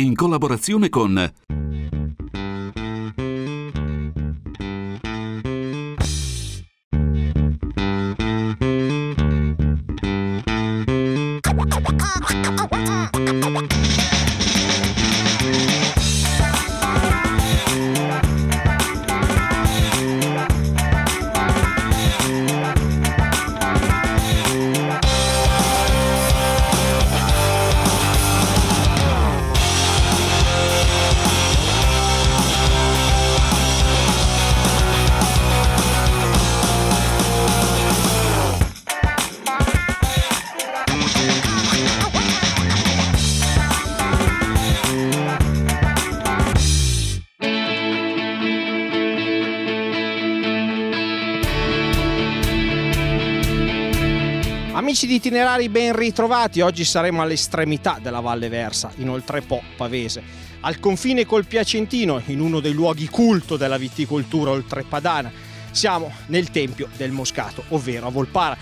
in collaborazione con itinerari ben ritrovati, oggi saremo all'estremità della Valle Versa, in Oltrepo, Pavese, al confine col Piacentino, in uno dei luoghi culto della viticoltura oltrepadana. Siamo nel Tempio del Moscato, ovvero a Volpara,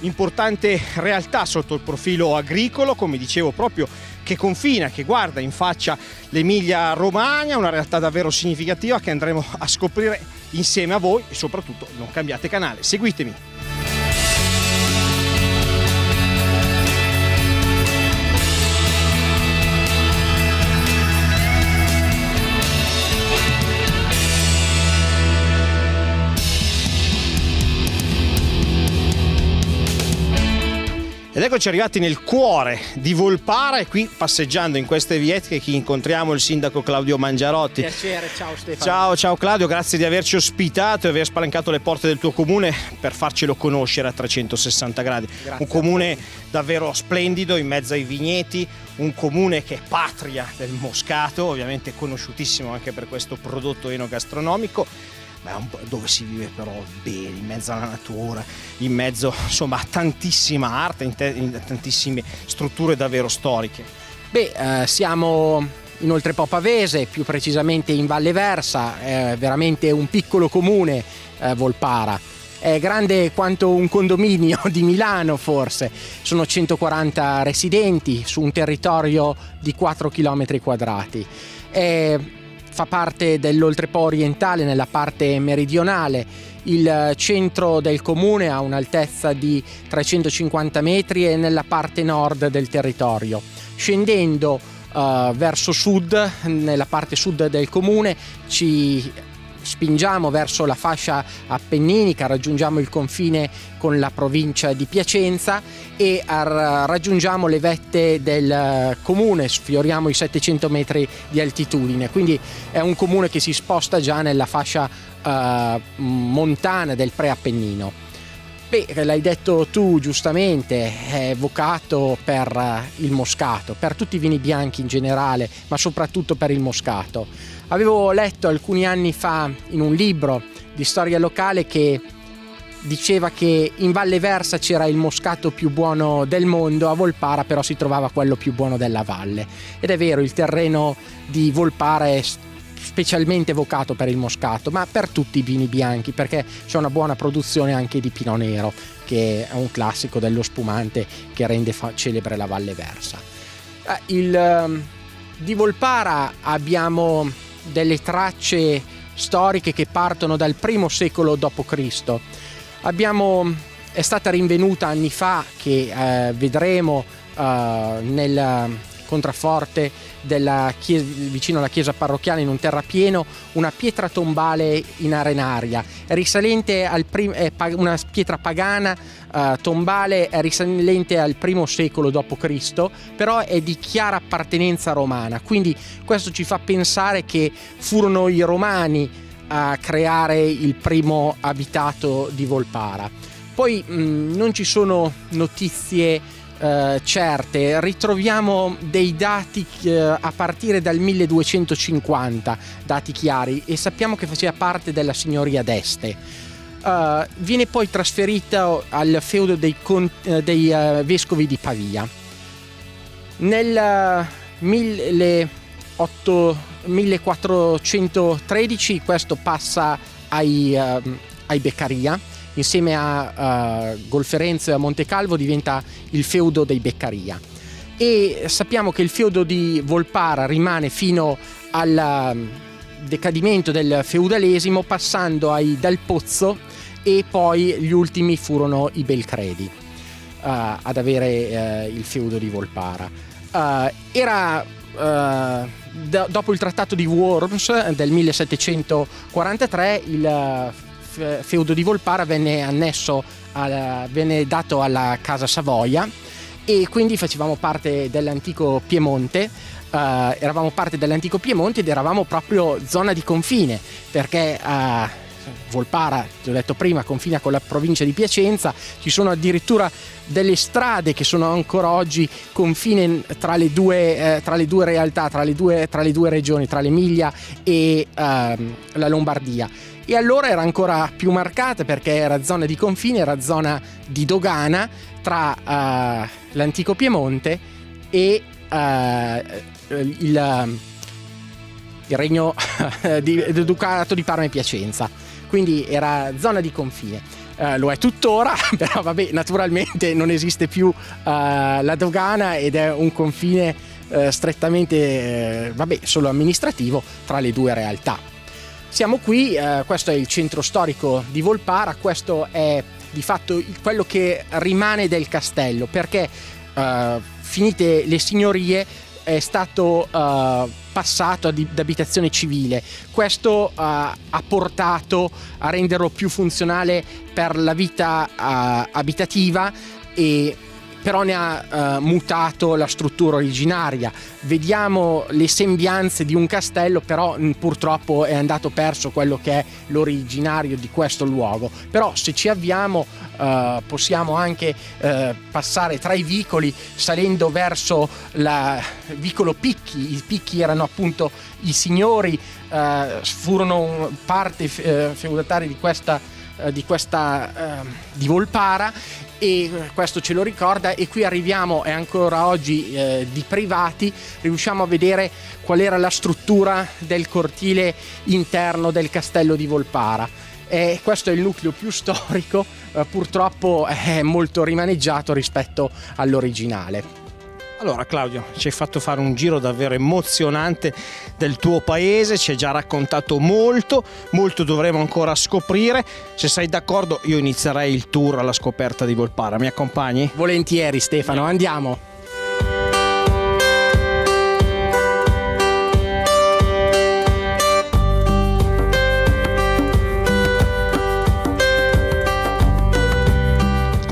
importante realtà sotto il profilo agricolo, come dicevo proprio, che confina, che guarda in faccia l'Emilia Romagna, una realtà davvero significativa che andremo a scoprire insieme a voi e soprattutto non cambiate canale, seguitemi. Ed eccoci arrivati nel cuore di Volpara e qui passeggiando in queste viette che incontriamo il sindaco Claudio Mangiarotti. Piacere, ciao Stefano. Ciao, ciao Claudio, grazie di averci ospitato e aver spalancato le porte del tuo comune per farcelo conoscere a 360 gradi. Grazie un comune davvero splendido in mezzo ai vigneti, un comune che è patria del Moscato, ovviamente conosciutissimo anche per questo prodotto enogastronomico dove si vive però bene, in mezzo alla natura, in mezzo insomma a tantissima arte, in, te- in tantissime strutture davvero storiche. Beh, eh, siamo in Oltrepo Pavese, più precisamente in Valle Versa, è veramente un piccolo comune eh, Volpara. È grande quanto un condominio di Milano forse, sono 140 residenti su un territorio di 4 km quadrati. Fa parte dell'Oltrepo orientale nella parte meridionale. Il centro del comune ha un'altezza di 350 metri e nella parte nord del territorio. Scendendo uh, verso sud, nella parte sud del comune, ci spingiamo verso la fascia appenninica, raggiungiamo il confine con la provincia di Piacenza e raggiungiamo le vette del comune, sfioriamo i 700 metri di altitudine, quindi è un comune che si sposta già nella fascia uh, montana del preappennino. Beh, l'hai detto tu giustamente, è vocato per il moscato, per tutti i vini bianchi in generale, ma soprattutto per il moscato. Avevo letto alcuni anni fa in un libro di storia locale che diceva che in Valle Versa c'era il moscato più buono del mondo, a Volpara però si trovava quello più buono della valle. Ed è vero, il terreno di Volpara è specialmente vocato per il moscato, ma per tutti i vini bianchi, perché c'è una buona produzione anche di Pino Nero, che è un classico dello spumante che rende fa- celebre la Valle Versa. Eh, il, ehm, di Volpara abbiamo delle tracce storiche che partono dal primo secolo d.C. Abbiamo, è stata rinvenuta anni fa, che eh, vedremo eh, nel contrafforte chiesa, vicino alla chiesa parrocchiale in un terrapieno una pietra tombale in arenaria, risalente al prim- è una pietra pagana uh, tombale risalente al primo secolo d.C., però è di chiara appartenenza romana, quindi questo ci fa pensare che furono i romani a creare il primo abitato di Volpara. Poi mh, non ci sono notizie eh, certe, ritroviamo dei dati eh, a partire dal 1250, dati chiari, e sappiamo che faceva parte della signoria d'Este. Uh, viene poi trasferita al feudo dei, con, uh, dei uh, vescovi di Pavia. Nel 18, 1413 questo passa ai, ai Beccaria insieme a uh, Golferenzo e a Montecalvo diventa il feudo dei Beccaria. e sappiamo che il feudo di Volpara rimane fino al mm, decadimento del feudalesimo passando ai Dal Pozzo e poi gli ultimi furono i Belcredi uh, ad avere uh, il feudo di Volpara. Uh, era d- dopo il trattato di Worms del 1743 il feudo di Volpara venne annesso alla, venne dato alla casa Savoia e quindi facevamo parte dell'antico Piemonte. Uh, eravamo parte dell'antico Piemonte ed eravamo proprio zona di confine perché uh, Volpara, ti ho detto prima, confina con la provincia di Piacenza, ci sono addirittura delle strade che sono ancora oggi confine tra le due, eh, tra le due realtà, tra le due, tra le due, regioni, tra l'Emilia e uh, la Lombardia e allora era ancora più marcata perché era zona di confine, era zona di dogana tra uh, l'antico Piemonte e uh, il, il, regno del Ducato di Parma e Piacenza. Quindi era zona di confine. Uh, lo è tuttora, però vabbè, naturalmente non esiste più la dogana ed è un confine strettamente, vabbè, solo amministrativo tra le due realtà. Siamo qui, eh, questo è il centro storico di Volpara, questo è di fatto quello che rimane del castello perché eh, finite le signorie è stato eh, passato ad abitazione civile. Questo uh, ha portato a renderlo più funzionale per la vita uh, abitativa e però ne ha uh, mutato la struttura originaria. Vediamo le sembianze di un castello, però mh, mm, purtroppo è andato perso quello che è l'originario di questo luogo. Però se ci avviamo uh, possiamo anche uh, passare tra i vicoli salendo verso il vicolo Picchi. I Picchi erano appunto i signori, furono parte feudataria di questa di questa uh, di Volpara e questo ce lo ricorda e qui arriviamo e ancora oggi eh, di privati riusciamo a vedere qual era la struttura del cortile interno del castello di Volpara. E questo è il nucleo più storico eh, purtroppo è molto rimaneggiato rispetto all'originale allora Claudio, ci hai fatto fare un giro davvero emozionante del tuo paese, ci hai già raccontato molto, molto dovremo ancora scoprire. Se sei d'accordo io inizierei il tour alla scoperta di Volpara, mi accompagni? Volentieri Stefano, andiamo.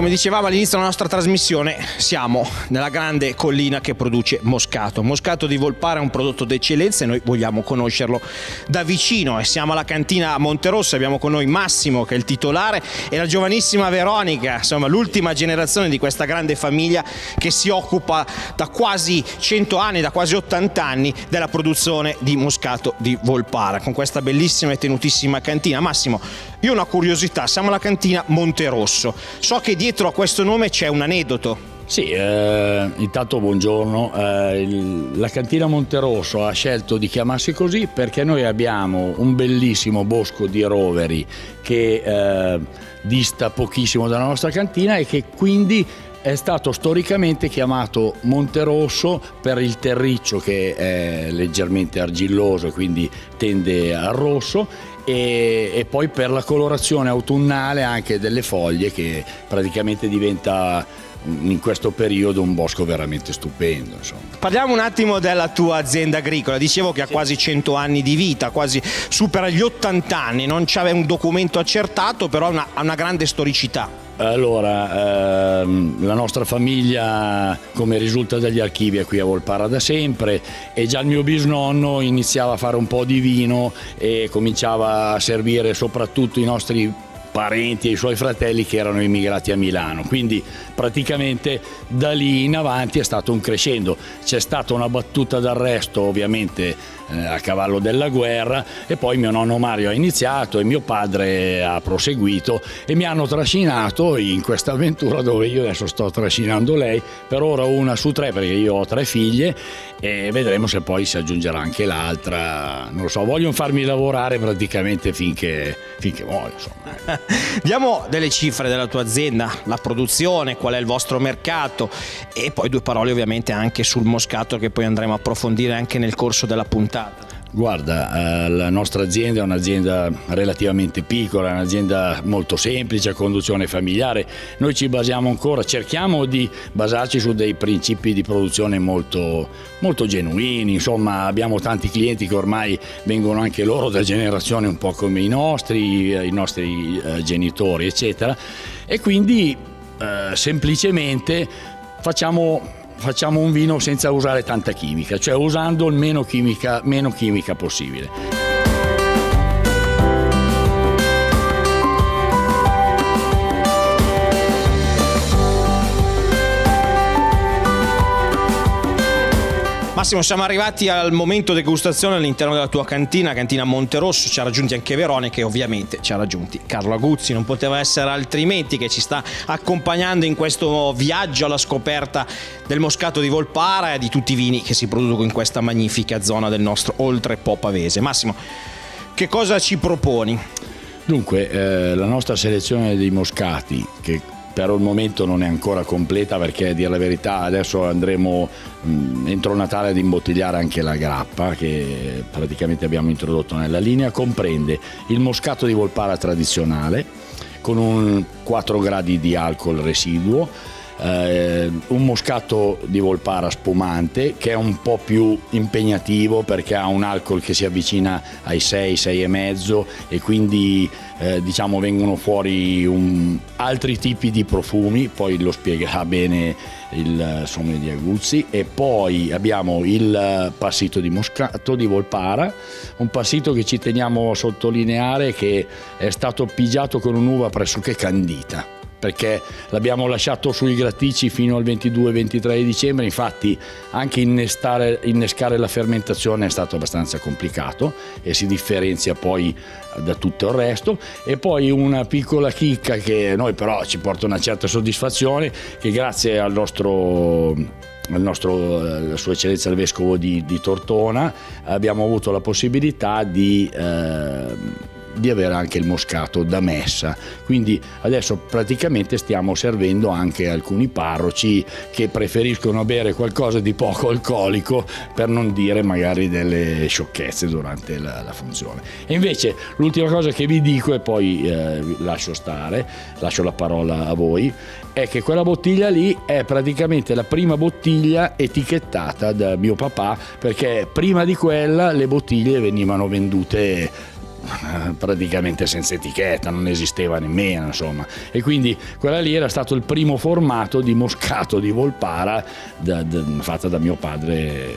Come dicevamo all'inizio della nostra trasmissione, siamo nella grande collina che produce Moscato. Moscato di Volpara è un prodotto d'eccellenza e noi vogliamo conoscerlo da vicino. E siamo alla cantina Monterosso, abbiamo con noi Massimo che è il titolare e la giovanissima Veronica, insomma l'ultima generazione di questa grande famiglia che si occupa da quasi 100 anni, da quasi 80 anni della produzione di Moscato di Volpara con questa bellissima e tenutissima cantina. Massimo, io ho una curiosità, siamo alla cantina Monterosso. So che dietro a questo nome c'è un aneddoto. Sì, eh, intanto buongiorno. Eh, il, la cantina Monterosso ha scelto di chiamarsi così perché noi abbiamo un bellissimo bosco di roveri che eh, dista pochissimo dalla nostra cantina e che quindi è stato storicamente chiamato Monterosso per il terriccio che è leggermente argilloso e quindi tende al rosso e, e, poi per la colorazione autunnale anche delle foglie che praticamente diventa in questo periodo un bosco veramente stupendo. Insomma. Parliamo un attimo della tua azienda agricola, dicevo che ha quasi 100 anni di vita, quasi supera gli 80 anni, non c'è un documento accertato, però ha una, una grande storicità. Allora, ehm, la nostra famiglia, come risulta dagli archivi, è qui a Volpara da sempre e già il mio bisnonno iniziava a fare un po' di vino e cominciava a servire soprattutto i nostri parenti e i suoi fratelli che erano immigrati a Milano. Quindi praticamente da lì in avanti è stato un crescendo. C'è stata una battuta d'arresto ovviamente eh, a cavallo della guerra e poi mio nonno Mario ha iniziato e mio padre ha proseguito e mi hanno trascinato in questa avventura dove io adesso sto trascinando lei, per ora una su tre perché io ho tre figlie e vedremo se poi si aggiungerà anche l'altra, non lo so, vogliono farmi lavorare praticamente finché, finché voglio. Insomma. Diamo delle cifre della tua azienda, la produzione, qual è il vostro mercato e poi due parole ovviamente anche sul moscato che poi andremo a approfondire anche nel corso della puntata. Guarda, eh, la nostra azienda è un'azienda relativamente piccola, è un'azienda molto semplice, a conduzione familiare. Noi ci basiamo ancora, cerchiamo di basarci su dei principi di produzione molto, molto genuini, insomma abbiamo tanti clienti che ormai vengono anche loro da generazioni un po' come i nostri, i nostri eh, genitori, eccetera. E quindi eh, semplicemente facciamo facciamo un vino senza usare tanta chimica, cioè usando il meno chimica, meno chimica possibile. Massimo, siamo arrivati al momento degustazione all'interno della tua cantina, cantina Monterosso, ci ha raggiunti anche Veronica e ovviamente ci ha raggiunti Carlo Aguzzi, non poteva essere altrimenti che ci sta accompagnando in questo viaggio alla scoperta del moscato di Volpara e di tutti i vini che si producono in questa magnifica zona del nostro oltre Po Pavese. Massimo, che cosa ci proponi? Dunque, eh, la nostra selezione dei moscati, che per il momento non è ancora completa perché a dire la verità adesso andremo mh, mm, entro Natale ad imbottigliare anche la grappa che praticamente abbiamo introdotto nella linea, comprende il moscato di Volpara tradizionale con un 4 gradi di alcol residuo, eh, un moscato di Volpara spumante che è un po' più impegnativo perché ha un alcol che si avvicina ai 6, 6,5 e quindi eh, diciamo vengono fuori un, altri tipi di profumi, poi lo spiegherà bene il sommelier di Aguzzi e poi abbiamo il passito di Moscato di Volpara, un passito che ci teniamo a sottolineare che è stato pigiato con un'uva pressoché candita perché l'abbiamo lasciato sui graticci fino al 22-23 dicembre, infatti anche innescare la fermentazione è stato abbastanza complicato e si differenzia poi da tutto il resto. E poi una piccola chicca che noi però ci porta una certa soddisfazione che grazie al nostro al nostro, alla sua eccellenza il vescovo di, di Tortona abbiamo avuto la possibilità di eh, di avere anche il moscato da messa. Quindi adesso praticamente stiamo servendo anche alcuni parroci che preferiscono bere qualcosa di poco alcolico per non dire magari delle sciocchezze durante la, la funzione. E invece l'ultima cosa che vi dico e poi eh, lascio stare, lascio la parola a voi, è che quella bottiglia lì è praticamente la prima bottiglia etichettata da mio papà perché prima di quella le bottiglie venivano vendute praticamente senza etichetta, non esisteva nemmeno, insomma. E quindi quella lì era stato il primo formato di moscato di Volpara da, da, fatta da mio padre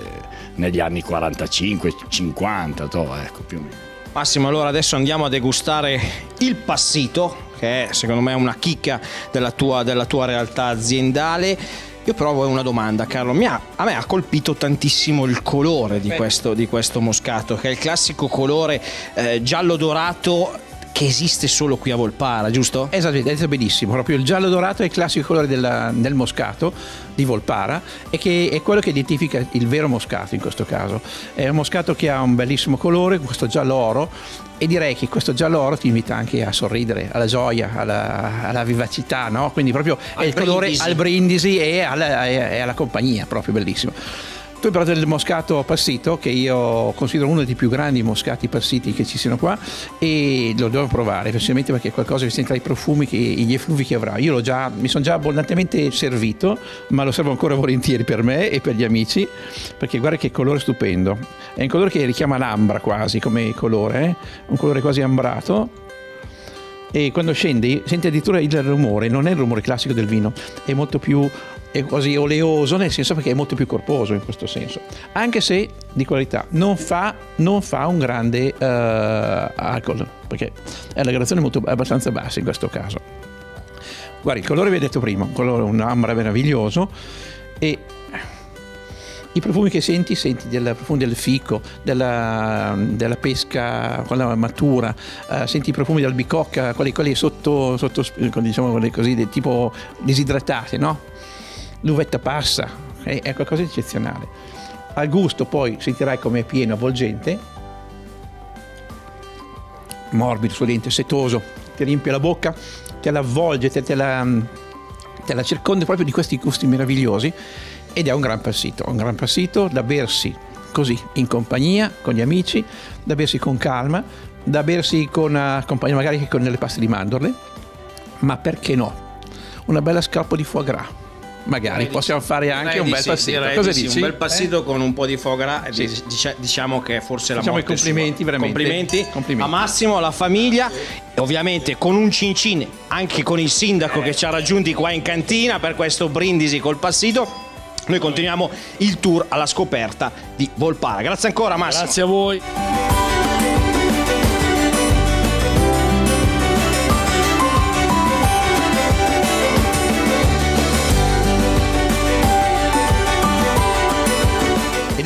negli anni 45-50, ecco più o meno. Massimo, allora adesso andiamo a degustare il passito, che è secondo me una chicca della tua, della tua realtà aziendale io però ho una domanda, Carlo. Ha, a me ha colpito tantissimo il colore di questo, di questo moscato, che è il classico colore eh, giallo dorato che esiste solo qui a Volpara, giusto? Esatto, hai detto benissimo, proprio il giallo dorato è il classico colore della, del moscato di Volpara e che è quello che identifica il vero moscato in questo caso. È un moscato che ha un bellissimo colore, questo giallo oro e direi che questo giallo oro ti invita anche a sorridere, alla gioia, alla, alla vivacità, no? quindi proprio al è il colore al brindisi e alla, e alla compagnia, proprio bellissimo. Tu hai parlato del moscato passito, che io considero uno dei più grandi moscati passiti che ci siano qua e lo devo provare, specialmente perché è qualcosa che sente tra i profumi e gli effluvi che avrà. Io già, mi sono già abbondantemente servito, ma lo servo ancora volentieri per me e per gli amici, perché guarda che colore stupendo. È un colore che richiama l'ambra quasi come colore, eh? un colore quasi ambrato e quando scendi senti addirittura il rumore, non è il rumore classico del vino, è molto più è quasi oleoso nel senso perché è molto più corposo in questo senso anche se di qualità non fa, non fa un grande uh, alcol perché è la gradazione molto, abbastanza bassa in questo caso guarda il colore vi ho detto prima un colore un ambra meraviglioso e i profumi che senti, senti del profumo del fico, della, della pesca, quella matura, uh, senti i profumi dell'albicocca, quelli, quelli sotto, sotto diciamo così, tipo disidratati, no? L'uvetta passa, è, qualcosa di eccezionale. Al gusto poi sentirai come è pieno, avvolgente, morbido, suadente, setoso, ti riempie la bocca, te la avvolge, te, te, la, la circonda proprio di questi gusti meravigliosi ed è un gran passito, un gran passito da bersi così in compagnia, con gli amici, da bersi con calma, da bersi con, uh, magari con delle paste di mandorle, ma perché no? Una bella scalpo di foie gras magari possiamo fare anche un bel sì, passito. Cosa dici? Sì, un bel passito eh? con un po' di foie gras. Sì. Diciamo che forse la Facciamo i complimenti sua. veramente. Complimenti, complimenti, a Massimo, alla famiglia e ovviamente con un cincin anche con il sindaco che ci ha raggiunti qua in cantina per questo brindisi col passito. Noi continuiamo il tour alla scoperta di Volpara. Grazie ancora Massimo. Grazie a voi.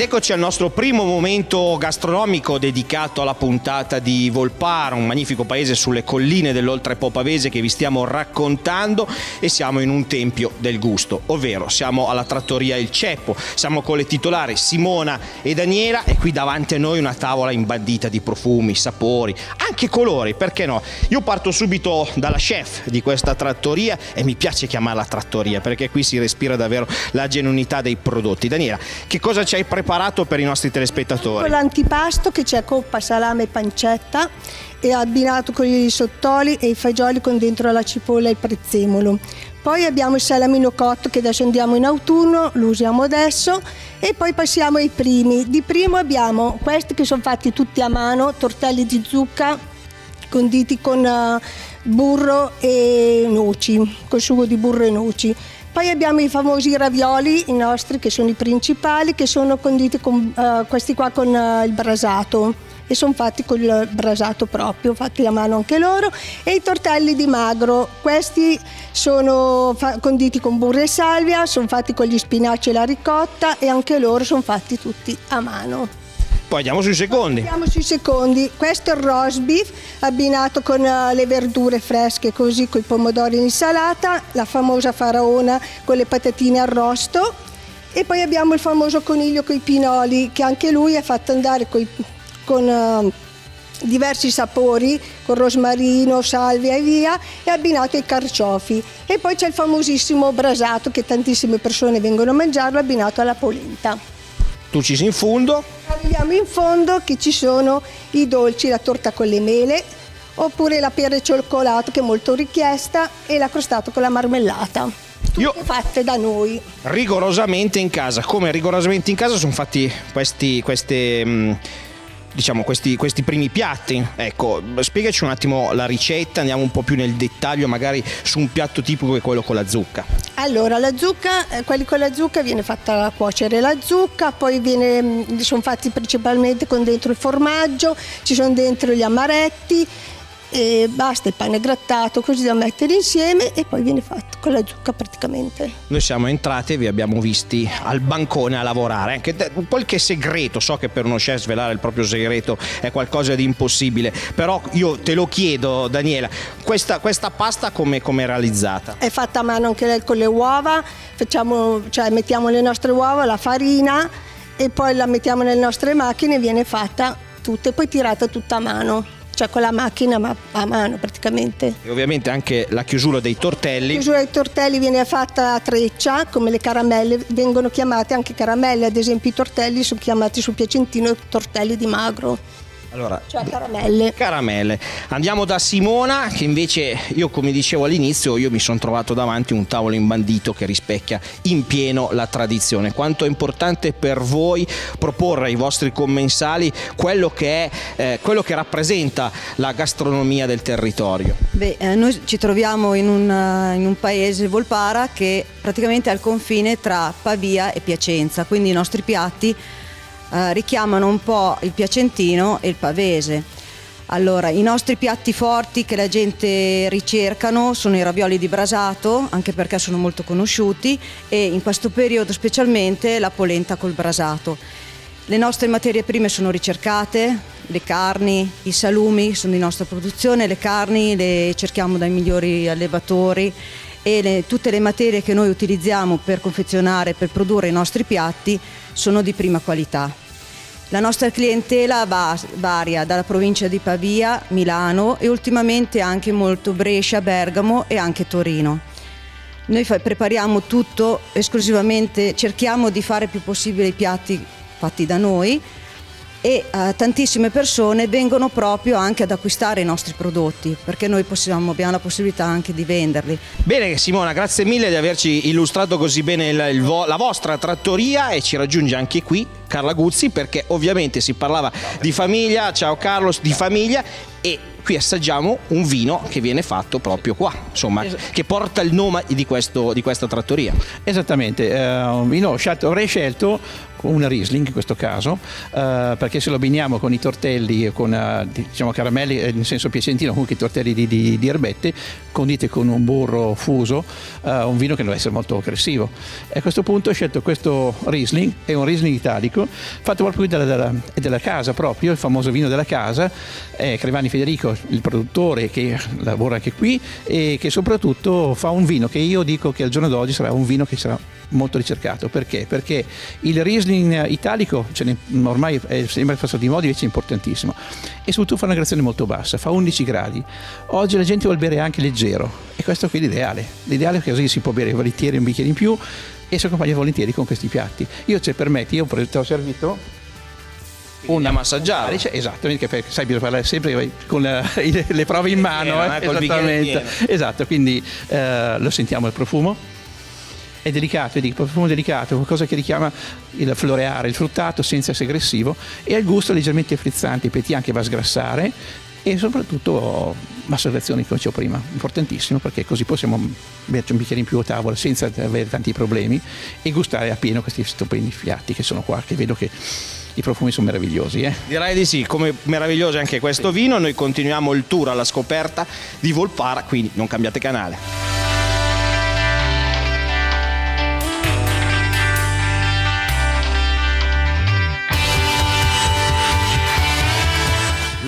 Eccoci al nostro primo momento gastronomico dedicato alla puntata di Volpara, un magnifico paese sulle colline dell'Oltrepo Pavese che vi stiamo raccontando e siamo in un tempio del gusto, ovvero siamo alla trattoria Il Ceppo, siamo con le titolari Simona e Daniela e qui davanti a noi una tavola imbandita di profumi, sapori, anche colori, perché no? Io parto subito dalla chef di questa trattoria e mi piace chiamarla trattoria perché qui si respira davvero la genuinità dei prodotti. Daniela, che cosa ci hai preparato? Preparato per i nostri telespettatori? L'antipasto che c'è coppa, salame e pancetta e abbinato con i sottoli e i fagioli con dentro la cipolla e il prezzemolo. Poi abbiamo il salamino cotto che adesso andiamo in autunno, lo usiamo adesso e poi passiamo ai primi. Di primo abbiamo questi che sono fatti tutti a mano, tortelli di zucca conditi con uh, burro e noci, con sugo di burro e noci. Poi abbiamo i famosi ravioli, i nostri che sono i principali, che sono conditi con, uh, questi qua con uh, il brasato. E sono fatti con il brasato proprio, fatti a mano anche loro, e i tortelli di magro, questi sono fa- conditi con burro e salvia, sono fatti con gli spinaci e la ricotta e anche loro sono fatti tutti a mano. Poi andiamo sui secondi. Andiamo sui secondi. Questo è il roast beef abbinato con uh, le verdure fresche, così con i pomodori in insalata, la famosa faraona con le patatine arrosto e poi abbiamo il famoso coniglio con i pinoli che anche lui è fatto andare coi, con uh, diversi sapori, con rosmarino, salvia e via, e abbinato ai carciofi. E poi c'è il famosissimo brasato che tantissime persone vengono a mangiarlo abbinato alla polenta tu ci sei in fondo. Arriviamo in fondo che ci sono i dolci, la torta con le mele, oppure la pera e cioccolato che è molto richiesta e la crostata con la marmellata. Tutte Io fatte da noi. Rigorosamente in casa, come rigorosamente in casa sono fatti questi, queste... Mh, mm, diciamo, questi, questi, primi piatti. Ecco, spiegaci un attimo la ricetta, andiamo un po' più nel dettaglio, magari su un piatto tipico che quello con la zucca. Allora, la zucca, eh, quelli con la zucca viene fatta cuocere la zucca, poi viene, mm, sono fatti principalmente con dentro il formaggio, ci sono dentro gli amaretti e basta il pane grattato così da mettere insieme e poi viene fatto con la zucca praticamente. Noi siamo entrati e vi abbiamo visti al bancone a lavorare, anche qualche segreto, so che per uno chef svelare il proprio segreto è qualcosa di impossibile, però io te lo chiedo Daniela, questa, questa pasta come è realizzata? È fatta a mano anche lei con le uova, facciamo, cioè mettiamo le nostre uova, la farina e poi la mettiamo nelle nostre macchine e viene fatta tutta e poi tirata tutta a mano cioè con la macchina ma a mano praticamente. E ovviamente anche la chiusura dei tortelli. La chiusura dei tortelli viene fatta a treccia, come le caramelle, vengono chiamate anche caramelle, ad esempio i tortelli sono chiamati sul piacentino tortelli di magro. Allora, cioè caramelle. Caramelle. Andiamo da Simona, che invece io come dicevo all'inizio, io mi sono trovato davanti un tavolo imbandito che rispecchia in pieno la tradizione. Quanto è importante per voi proporre ai vostri commensali quello che, è, eh, quello che rappresenta la gastronomia del territorio? Beh, eh, noi ci troviamo in un, uh, in un paese, Volpara, che praticamente è al confine tra Pavia e Piacenza, quindi i nostri piatti eh, richiamano un po' il piacentino e il pavese. Allora, i nostri piatti forti che la gente ricercano sono i ravioli di brasato, anche perché sono molto conosciuti, e in questo periodo specialmente la polenta col brasato. Le nostre materie prime sono ricercate, le carni, i salumi sono di nostra produzione, le carni le cerchiamo dai migliori allevatori e le, tutte le materie che noi utilizziamo per confezionare, per produrre i nostri piatti sono di prima qualità. La nostra clientela va, varia dalla provincia di Pavia, Milano e ultimamente anche molto Brescia, Bergamo e anche Torino. Noi prepariamo tutto esclusivamente, cerchiamo di fare il più possibile i piatti fatti da noi e uh, tantissime persone vengono proprio anche ad acquistare i nostri prodotti perché noi possiamo, abbiamo la possibilità anche di venderli. Bene Simona, grazie mille di averci illustrato così bene il, il, la vostra trattoria e ci raggiunge anche qui Carla Guzzi perché ovviamente si parlava di famiglia, ciao Carlos, di famiglia e qui assaggiamo un vino che viene fatto proprio qua, insomma, che porta il nome di, questo, di questa trattoria. Esattamente, uh, un vino scelto, avrei scelto una Riesling in questo caso, uh, perché se lo abbiniamo con i tortelli, con uh, diciamo caramelli, eh, nel senso piacentino, comunque i tortelli di, di, di erbette, condite con un burro fuso, uh, un vino che deve essere molto aggressivo. E a questo punto ho scelto questo Riesling, è un Riesling italico, fatto proprio della, della, della casa proprio, il famoso vino della casa, è Crevani Federico, il produttore che lavora anche qui e che soprattutto fa un vino che io dico che al giorno d'oggi sarà un vino che sarà molto ricercato. Perché? Perché il Riesling italico, cioè ormai è, sembra passato di moda, invece è importantissimo. E soprattutto fa una gradazione molto bassa, fa 11 gradi. Oggi la gente vuole bere anche leggero e questo qui è l'ideale. L'ideale è che così si può bere volentieri un bicchiere in più e si accompagna volentieri con questi piatti. Io se permetti, io ho servito una massaggiare. Esatto, perché sai, bisogna parlare sempre con la, le prove in mano. Eh, esattamente. Esatto, quindi eh, lo sentiamo il profumo è delicato, è il profumo delicato, qualcosa che richiama il floreare, il fruttato senza essere aggressivo e ha il gusto leggermente frizzante, il petit anche va a sgrassare e soprattutto massagrazioni come dicevo prima, importantissimo perché così possiamo berci un bicchiere in più a tavola senza avere tanti problemi e gustare appieno questi stupendi piatti che sono qua, che vedo che i profumi sono meravigliosi. Eh? Direi di sì, come meraviglioso è anche questo vino, noi continuiamo il tour alla scoperta di Volpara, quindi non cambiate canale.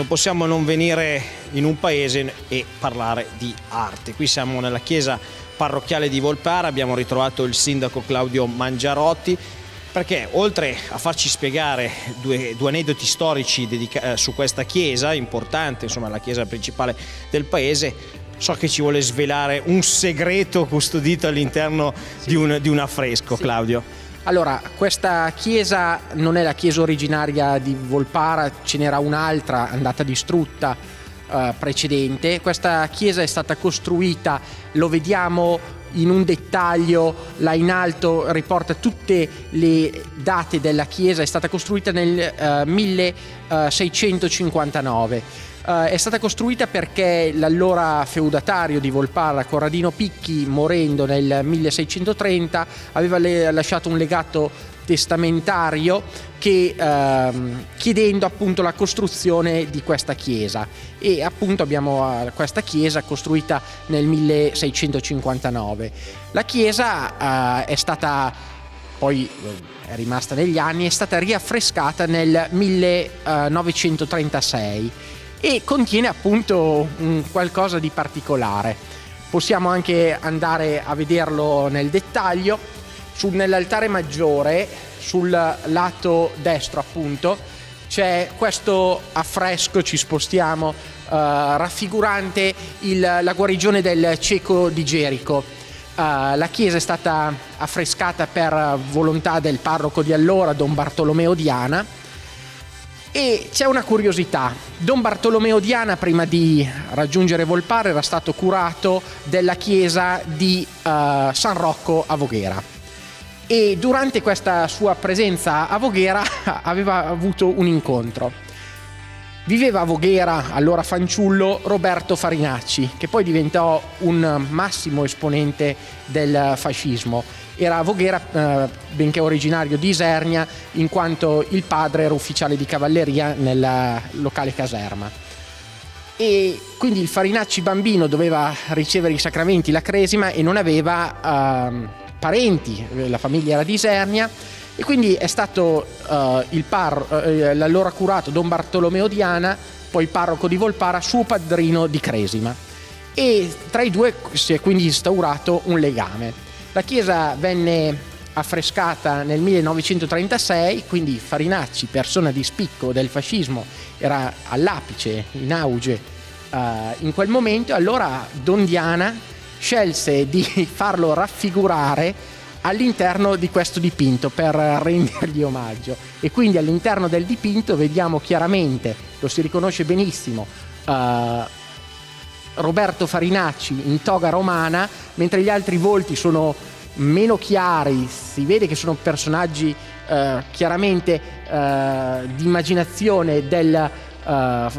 Non possiamo non venire in un paese e parlare di arte. Qui siamo nella chiesa parrocchiale di Volpara, abbiamo ritrovato il sindaco Claudio Mangiarotti perché oltre a farci spiegare due, due aneddoti storici dedica- eh, su questa chiesa importante, insomma la chiesa principale del paese, so che ci vuole svelare un segreto custodito all'interno sì. di, un, di, un, affresco, sì. Claudio. Allora, questa chiesa non è la chiesa originaria di Volpara, ce n'era un'altra andata distrutta eh, precedente. Questa chiesa è stata costruita, lo vediamo in un dettaglio, là in alto riporta tutte le date della chiesa, è stata costruita nel eh, 1659 Uh, è stata costruita perché l'allora feudatario di Volpara, Corradino Picchi, morendo nel 1630, aveva le- lasciato un legato testamentario che, uh, chiedendo appunto la costruzione di questa chiesa e appunto abbiamo uh, questa chiesa costruita nel 1659. La chiesa è stata poi è rimasta negli anni, è stata riaffrescata nel 1936 e contiene appunto un qualcosa di particolare. Possiamo anche andare a vederlo nel dettaglio. Su, nell'altare maggiore, sul lato destro appunto, c'è questo affresco, ci spostiamo, uh, raffigurante il, la guarigione del cieco di Gerico. Uh, la chiesa è stata affrescata per volontà del parroco di allora, Don Bartolomeo Diana, e c'è una curiosità, Don Bartolomeo Diana prima di raggiungere Volpara era stato curato della chiesa di uh, San Rocco a Voghera. E durante questa sua presenza a Voghera aveva avuto un incontro. Viveva a Voghera, allora fanciullo, Roberto Farinacci, che poi diventò un massimo esponente del fascismo era Voghera, eh, benché originario di Isernia, in quanto il padre era ufficiale di cavalleria nella locale caserma. E quindi il Farinacci bambino doveva ricevere i sacramenti, la cresima e non aveva eh, parenti, la famiglia era di Isernia e quindi è stato eh, il par, eh, l'allora curato Don Bartolomeo Diana, poi parroco di Volpara, suo padrino di cresima. E tra i due si è quindi instaurato un legame. La chiesa venne affrescata nel 1936, quindi Farinacci, persona di spicco del fascismo, era all'apice, in auge uh, in quel momento, allora Don Diana scelse di farlo raffigurare all'interno di questo dipinto per rendergli omaggio. E quindi all'interno del dipinto vediamo chiaramente, lo si riconosce benissimo, uh, Roberto Farinacci in toga romana, mentre gli altri volti sono meno chiari, si vede che sono personaggi uh, chiaramente uh, di immaginazione del Uh,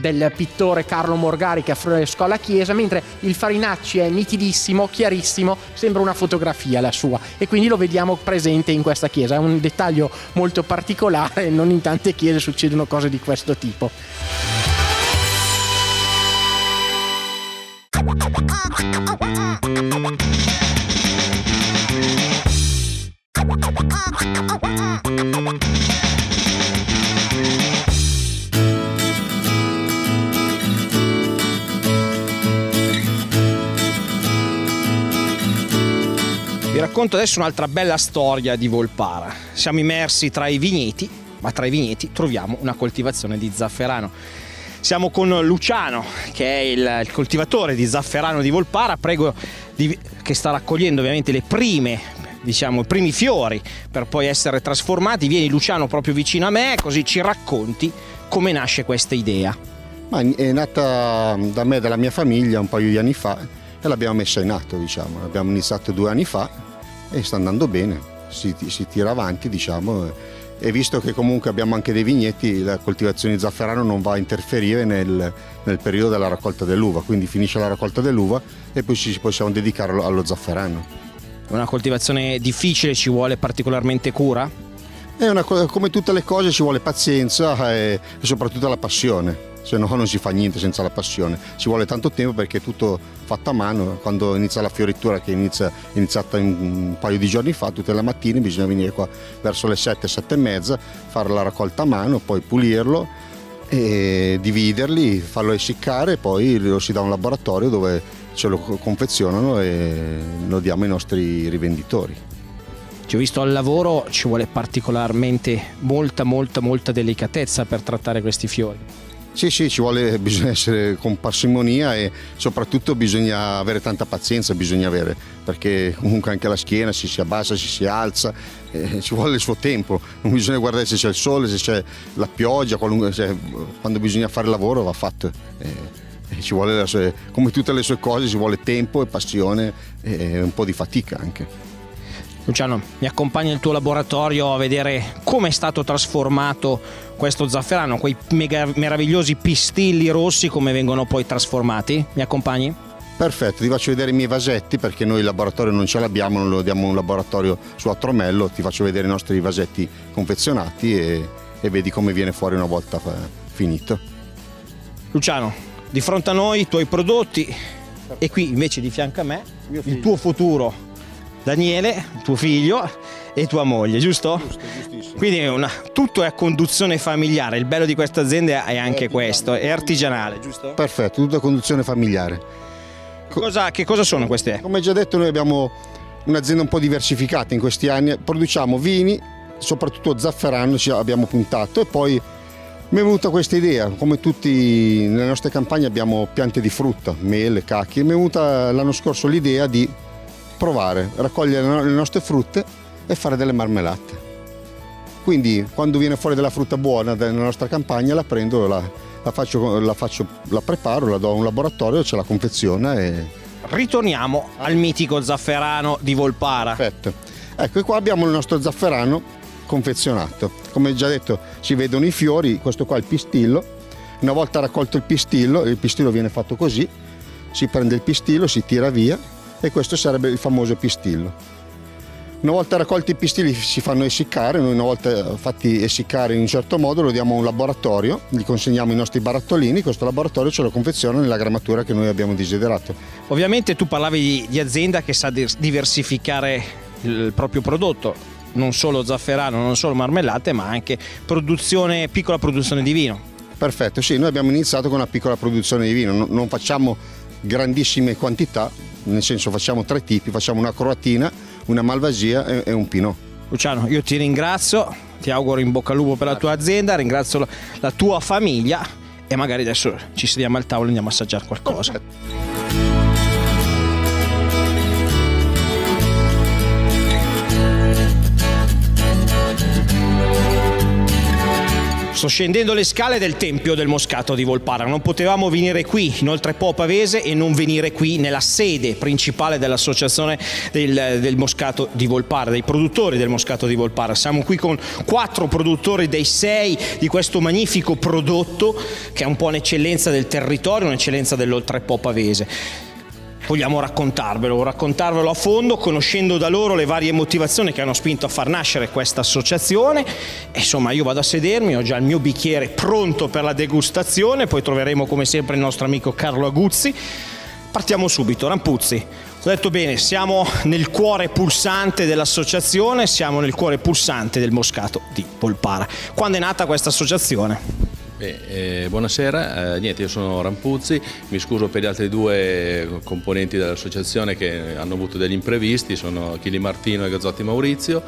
del pittore Carlo Morgari che affrescò la chiesa, mentre il Farinacci è nitidissimo, chiarissimo, sembra una fotografia la sua e quindi lo vediamo presente in questa chiesa. È un dettaglio molto particolare, non in tante chiese succedono cose di questo tipo. Vi racconto adesso un'altra bella storia di Volpara. Siamo immersi tra i vigneti, ma tra i vigneti troviamo una coltivazione di zafferano. Siamo con Luciano, che è il, il coltivatore di zafferano di Volpara, prego di, che sta raccogliendo ovviamente le prime, diciamo, i primi fiori per poi essere trasformati. Vieni Luciano proprio vicino a me, così ci racconti come nasce questa idea. Ma è nata da me e dalla mia famiglia un paio di anni fa e l'abbiamo messa in atto, diciamo. L'abbiamo iniziato due anni fa e sta andando bene, si, si tira avanti diciamo e visto che comunque abbiamo anche dei vigneti, la coltivazione di zafferano non va a interferire nel, nel, periodo della raccolta dell'uva, quindi finisce la raccolta dell'uva e poi ci possiamo dedicare allo zafferano. È una coltivazione difficile, ci vuole particolarmente cura? È una, come tutte le cose ci vuole pazienza e, e soprattutto la passione se no non si fa niente senza la passione. Ci vuole tanto tempo perché è tutto fatto a mano, quando inizia la fioritura che inizia, è iniziata un paio di giorni fa, tutte le mattine bisogna venire qua verso le 7, 7 e mezza, fare la raccolta a mano, poi pulirlo e dividerli, farlo essiccare, poi lo si dà a un laboratorio dove ce lo confezionano e lo diamo ai nostri rivenditori. Ci ho visto al lavoro, ci vuole particolarmente molta, molta, molta delicatezza per trattare questi fiori. Sì, sì, ci vuole, bisogna essere con parsimonia e soprattutto bisogna avere tanta pazienza, bisogna avere, perché comunque anche la schiena si, si abbassa, si, si alza, eh, ci vuole il suo tempo, non bisogna guardare se c'è il sole, se c'è la pioggia, cioè, quando bisogna fare il lavoro va fatto. Eh, ci vuole, come tutte le sue cose, ci vuole tempo e passione e un po' di fatica anche. Luciano, mi accompagni nel tuo laboratorio a vedere come è stato trasformato questo zafferano, quei mega, meravigliosi pistilli rossi come vengono poi trasformati. Mi accompagni? Perfetto, ti faccio vedere i miei vasetti perché noi il laboratorio non ce l'abbiamo, non lo diamo un laboratorio su Atromello, ti faccio vedere i nostri vasetti confezionati e, e vedi come viene fuori una volta finito. Luciano, di fronte a noi i tuoi prodotti e qui invece di fianco a me il tuo futuro Daniele, tuo figlio e tua moglie, giusto? Giusto, giustissimo. Quindi è una, tutto è a conduzione familiare, il bello di questa azienda è anche è questo, è artigianale, giusto? Perfetto, tutto a conduzione familiare. Cosa, che cosa sono queste? Come già detto noi abbiamo un'azienda un po' diversificata in questi anni, produciamo vini, soprattutto zafferano ci abbiamo puntato e poi mi è venuta questa idea, come tutti nelle nostre campagne abbiamo piante di frutta, mele, cacchi, mi è venuta l'anno scorso l'idea di provare, raccogliere le nostre frutte e fare delle marmellate. Quindi quando viene fuori della frutta buona nella nostra campagna la prendo, la, la, faccio, la, faccio, la preparo, la do a un laboratorio, ce la confeziona e... Ritorniamo al mitico zafferano di Volpara. Perfetto. Ecco, qua abbiamo il nostro zafferano confezionato. Come già detto, si vedono i fiori, questo qua è il pistillo. Una volta raccolto il pistillo, il pistillo viene fatto così, si prende il pistillo, si tira via e questo sarebbe il famoso pistillo. Una volta raccolti i pistilli si fanno essiccare, noi una volta fatti essiccare in un certo modo lo diamo a un laboratorio, gli consegniamo i nostri barattolini, questo laboratorio ce lo confeziona nella grammatura che noi abbiamo desiderato. Ovviamente tu parlavi di, di azienda che sa diversificare il proprio prodotto, non solo zafferano, non solo marmellate, ma anche produzione, piccola produzione di vino. Perfetto, sì, noi abbiamo iniziato con una piccola produzione di vino, non facciamo grandissime quantità, nel senso facciamo tre tipi, facciamo una croatina, una malvasia e, un pinot. Luciano, io ti ringrazio, ti auguro in bocca al lupo per la tua azienda, ringrazio la, la tua famiglia e magari adesso ci sediamo al tavolo e andiamo a assaggiare qualcosa. Sto scendendo le scale del Tempio del Moscato di Volpara. Non potevamo venire qui in Oltrepo Pavese e non venire qui nella sede principale dell'associazione del, del, Moscato di Volpara, dei produttori del Moscato di Volpara. Siamo qui con quattro produttori dei sei di questo magnifico prodotto che è un po' un'eccellenza del territorio, un'eccellenza dell'Oltrepo Pavese vogliamo raccontarvelo, raccontarvelo a fondo, conoscendo da loro le varie motivazioni che hanno spinto a far nascere questa associazione. Insomma, io vado a sedermi, ho già il mio bicchiere pronto per la degustazione, poi troveremo come sempre il nostro amico Carlo Aguzzi. Partiamo subito, Rampuzzi. Ho detto bene, siamo nel cuore pulsante dell'associazione, siamo nel cuore pulsante del Moscato di Polpara. Quando è nata questa associazione? Beh, eh, buonasera, eh, niente, io sono Rampuzzi, mi scuso per gli altri due componenti dell'associazione che hanno avuto degli imprevisti, sono Chili Martino e Gazzotti Maurizio.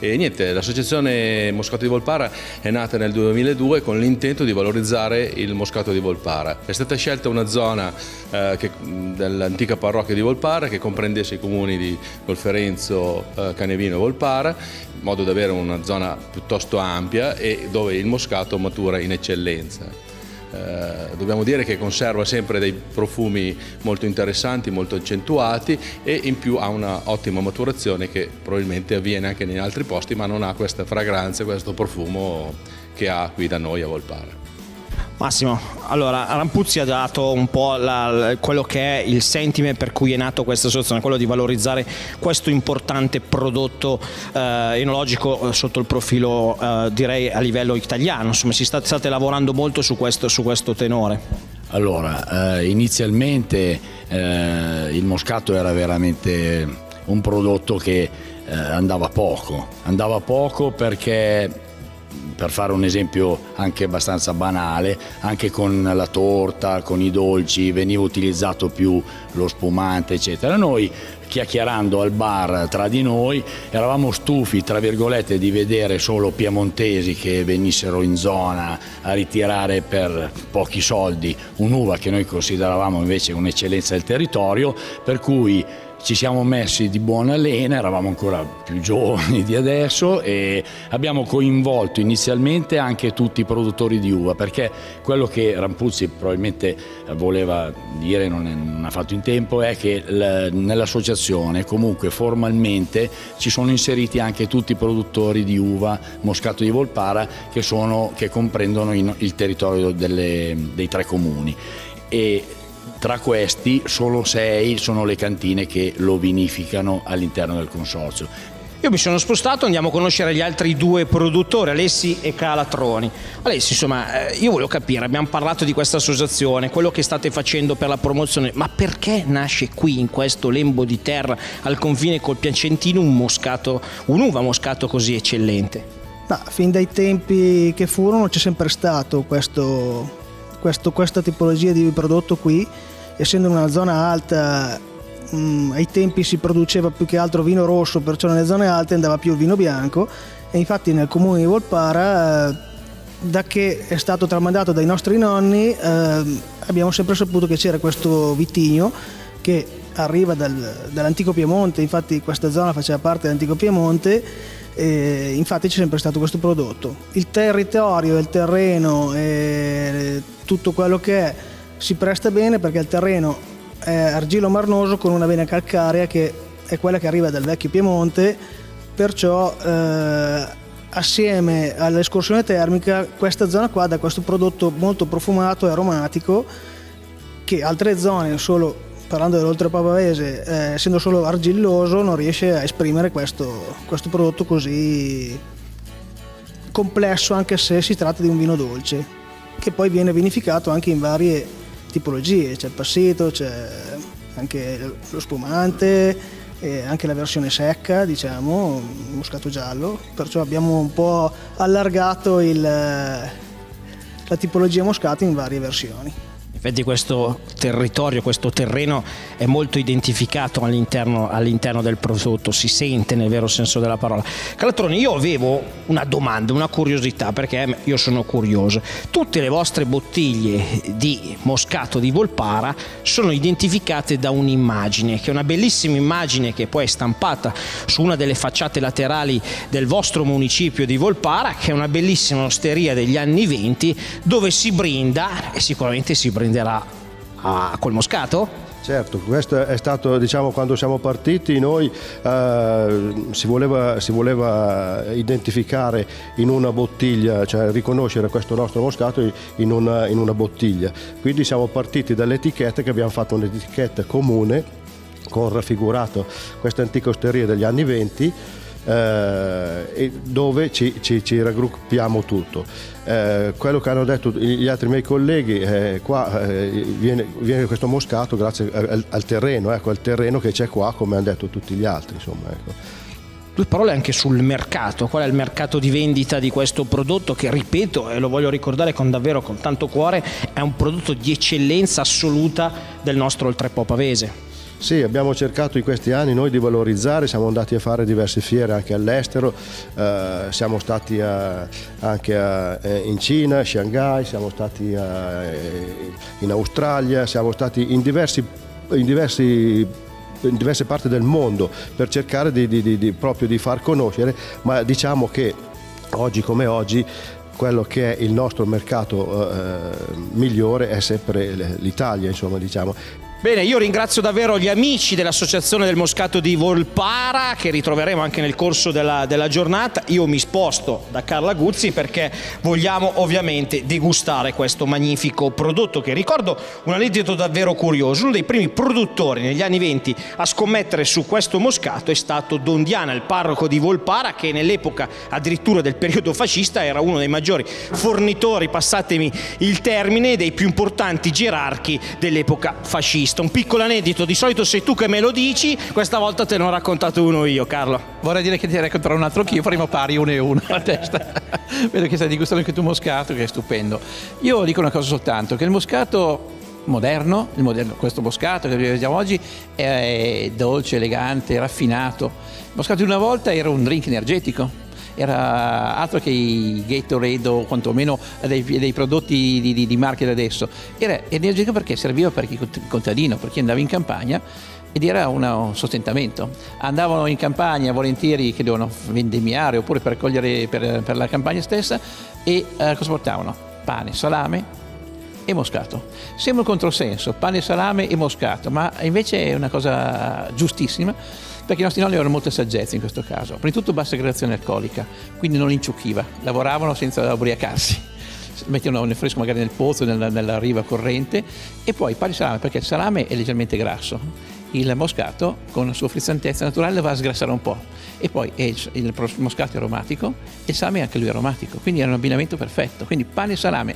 E l'associazione Moscato di Volpara è nata nel 2002 con l'intento di valorizzare il Moscato di Volpara. È stata scelta una zona eh, dell'antica parrocchia di Volpara che comprendesse i comuni di Golferenzo, eh, Canevino e Volpara modo da avere una zona piuttosto ampia e dove il moscato matura in eccellenza. Eh, dobbiamo dire che conserva sempre dei profumi molto interessanti, molto accentuati e in più ha una ottima maturazione che probabilmente avviene anche in altri posti ma non ha questa fragranza, questo profumo che ha qui da noi a Volpara. Massimo, allora Rampuzzi ha dato un po' la, quello che è il sentiment per cui è nato questa associazione, quello di valorizzare questo importante prodotto eh, enologico eh, sotto il profilo eh, direi a livello italiano, insomma si sta, state lavorando molto su questo, su questo tenore. Allora, eh, inizialmente eh, il moscato era veramente un prodotto che eh, andava poco, andava poco perché per fare un esempio anche abbastanza banale, anche con la torta, con i dolci veniva utilizzato più lo spumante eccetera. Noi chiacchierando al bar tra di noi eravamo stufi tra virgolette di vedere solo piemontesi che venissero in zona a ritirare per pochi soldi un'uva che noi consideravamo invece un'eccellenza del territorio per cui ci siamo messi di buona lena, eravamo ancora più giovani di adesso e abbiamo coinvolto inizialmente anche tutti i produttori di uva perché quello che Rampuzzi probabilmente voleva dire, non, è, non ha fatto in tempo, è che nell'associazione comunque formalmente ci sono inseriti anche tutti i produttori di uva Moscato di Volpara che, sono, che comprendono il territorio delle, dei tre comuni. E tra questi solo sei sono le cantine che lo vinificano all'interno del consorzio. Io mi sono spostato, andiamo a conoscere gli altri due produttori, Alessi e Calatroni. Alessi, insomma, eh, io voglio capire, abbiamo parlato di questa associazione, quello che state facendo per la promozione, ma perché nasce qui, in questo lembo di terra, al confine col Piacentino, un moscato, un'uva moscato così eccellente? No, fin dai tempi che furono c'è sempre stato questo, questo, questa tipologia di prodotto qui, essendo una zona alta, mh, mm, ai tempi si produceva più che altro vino rosso, perciò nelle zone alte andava più vino bianco e infatti nel comune di Volpara, eh, da che è stato tramandato dai nostri nonni, eh, abbiamo sempre saputo che c'era questo vitigno che arriva dal, dall'antico Piemonte, infatti questa zona faceva parte dell'antico Piemonte e infatti c'è sempre stato questo prodotto. Il territorio, il terreno tutto quello che è si presta bene perché il terreno è argilo marnoso con una vena calcarea che è quella che arriva dal vecchio Piemonte, perciò eh, assieme all'escursione termica questa zona qua dà questo prodotto molto profumato e aromatico che altre zone solo parlando dell'oltrepavavese, eh, essendo solo argilloso, non riesce a esprimere questo, questo prodotto così complesso, anche se si tratta di un vino dolce, che poi viene vinificato anche in varie tipologie, c'è il passito, c'è anche lo spumante, anche la versione secca, diciamo, moscato giallo, perciò abbiamo un po' allargato il, la tipologia moscato in varie versioni. Vedi questo territorio, questo terreno è molto identificato all'interno, all'interno, del prodotto, si sente nel vero senso della parola. Calatroni, io avevo una domanda, una curiosità, perché io sono curioso. Tutte le vostre bottiglie di moscato di Volpara sono identificate da un'immagine, che è una bellissima immagine che poi è stampata su una delle facciate laterali del vostro municipio di Volpara, che è una bellissima osteria degli anni 20, dove si brinda, e sicuramente si brinda prenderà a, col Moscato? Certo, questo è stato, diciamo, quando siamo partiti noi eh, si, voleva, si, voleva, identificare in una bottiglia, cioè riconoscere questo nostro moscato in una, in una bottiglia. Quindi siamo partiti dall'etichetta che abbiamo fatto un'etichetta comune con raffigurato questa antica osteria degli anni 20 eh, dove ci, ci, ci, raggruppiamo tutto. Eh, quello che hanno detto gli altri miei colleghi, eh, qua eh, viene, viene, questo moscato grazie al, al terreno, ecco, al terreno che c'è qua, come hanno detto tutti gli altri. Insomma, ecco. Due parole anche sul mercato, qual è il mercato di vendita di questo prodotto che ripeto e lo voglio ricordare con davvero con tanto cuore, è un prodotto di eccellenza assoluta del nostro oltrepo pavese. Sì, abbiamo cercato in questi anni noi di valorizzare, siamo andati a fare diverse fiere anche all'estero, eh, siamo stati a, anche a, eh, in Cina, a Shanghai, siamo stati a, eh, in Australia, siamo stati in, diversi, in, diversi, in diverse parti del mondo per cercare di, di, di, proprio di far conoscere, ma diciamo che oggi come oggi quello che è il nostro mercato eh, migliore è sempre l'Italia, insomma, diciamo. Bene, io ringrazio davvero gli amici dell'Associazione del Moscato di Volpara che ritroveremo anche nel corso della, della, giornata. Io mi sposto da Carla Guzzi perché vogliamo ovviamente degustare questo magnifico prodotto che ricordo un aneddoto davvero curioso. Uno dei primi produttori negli anni 20 a scommettere su questo moscato è stato Don Diana, il parroco di Volpara che nell'epoca addirittura del periodo fascista era uno dei maggiori fornitori, passatemi il termine, dei più importanti gerarchi dell'epoca fascista visto, un piccolo aneddoto, di solito sei tu che me lo dici, questa volta te ne ho raccontato uno io, Carlo. Vorrei dire che ti racconterò un altro anch'io, faremo pari uno e uno a testa. Vedo che stai degustando anche tu Moscato, che è stupendo. Io dico una cosa soltanto, che il Moscato moderno, moderno, questo Moscato che vediamo oggi è dolce, elegante, raffinato. Il Moscato di una volta era un drink energetico, era altro che i Gatorade o quantomeno dei, dei prodotti di, di, di marche da adesso, era energetico perché serviva per chi contadino, per chi andava in campagna ed era un sostentamento. Andavano in campagna volentieri che devono vendemmiare oppure per cogliere per, per la campagna stessa e eh, cosa portavano? Pane, salame e moscato. Sembra un controsenso, pane, salame e moscato, ma invece è una cosa giustissima perché i nostri nonni avevano molta saggezza in questo caso. Prima di tutto bassa gradazione alcolica, quindi non inciucchiva, lavoravano senza ubriacarsi. Mettevano nel fresco magari nel pozzo, nella, nella riva corrente. E poi pane salame perché il salame è leggermente grasso. Il moscato con la sua frizzantezza naturale va a sgrassare un po' e poi il, il moscato è aromatico e il salame è anche lui aromatico. Quindi è un abbinamento perfetto. Quindi pane e salame.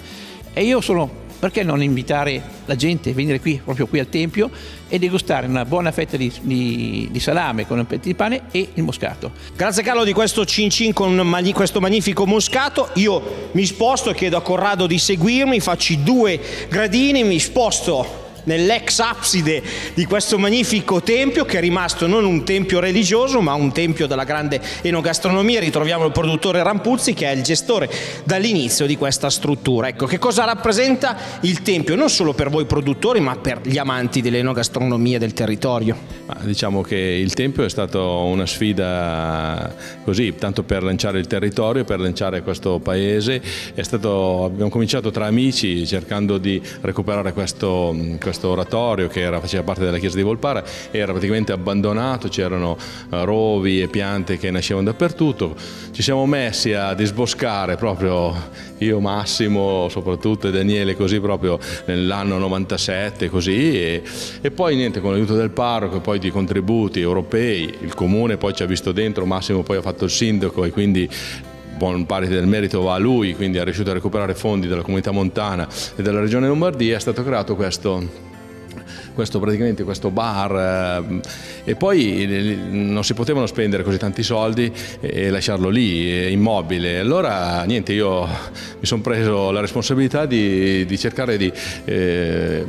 E io sono perché non invitare la gente a venire qui, proprio qui al Tempio, e degustare una buona fetta di, di, di salame con un pezzo di pane e il moscato. Grazie Carlo di questo cin cin con questo magnifico moscato. Io mi sposto chiedo a Corrado di seguirmi, faccio due gradini, mi sposto nell'ex abside di questo magnifico tempio che è rimasto non un tempio religioso ma un tempio della grande enogastronomia. Ritroviamo il produttore Rampuzzi che è il gestore dall'inizio di questa struttura. Ecco, che cosa rappresenta il tempio non solo per voi produttori ma per gli amanti dell'enogastronomia del territorio? diciamo che il tempio è stata una sfida così, tanto per lanciare il territorio, per lanciare questo paese. Stato, abbiamo cominciato tra amici cercando di recuperare questo, questo questo oratorio che era, faceva parte della chiesa di Volpara era praticamente abbandonato, c'erano eh, rovi e piante che nascevano dappertutto. Ci siamo messi a disboscare proprio io Massimo soprattutto e Daniele così proprio nell'anno 97 così e, e poi niente con l'aiuto del parroco e poi di contributi europei il comune poi ci ha visto dentro Massimo poi ha fatto il sindaco e quindi buon parte del merito va a lui, quindi è riuscito a recuperare fondi della comunità montana e della regione Lombardia, è stato creato questo questo, praticamente questo bar eh, e poi non si potevano spendere così tanti soldi e lasciarlo lì immobile. Allora niente, io mi sono preso la responsabilità di, di cercare di eh,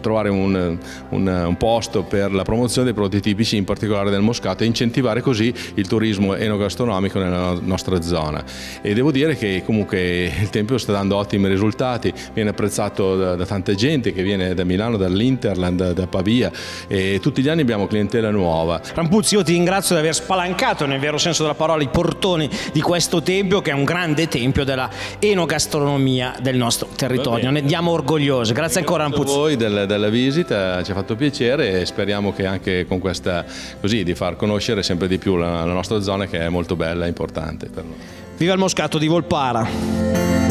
trovare un, un, un, posto per la promozione dei prodotti tipici, in particolare del Moscato, e incentivare così il turismo enogastronomico nella nostra zona. E devo dire che comunque il Tempio sta dando ottimi risultati, viene apprezzato da, da tanta gente che viene da Milano, dall'Interland, da Pavia e tutti gli anni abbiamo clientela nuova. Rampuzzi, io ti ringrazio di aver spalancato nel vero senso della parola i portoni di questo tempio che è un grande tempio della enogastronomia del nostro territorio. Ne diamo orgogliosi. Grazie ancora Rampuzzi. Grazie a voi del, della visita, ci ha fatto piacere e speriamo che anche con questa così di far conoscere sempre di più la, la nostra zona che è molto bella e importante per noi. Viva il Moscato di Volpara!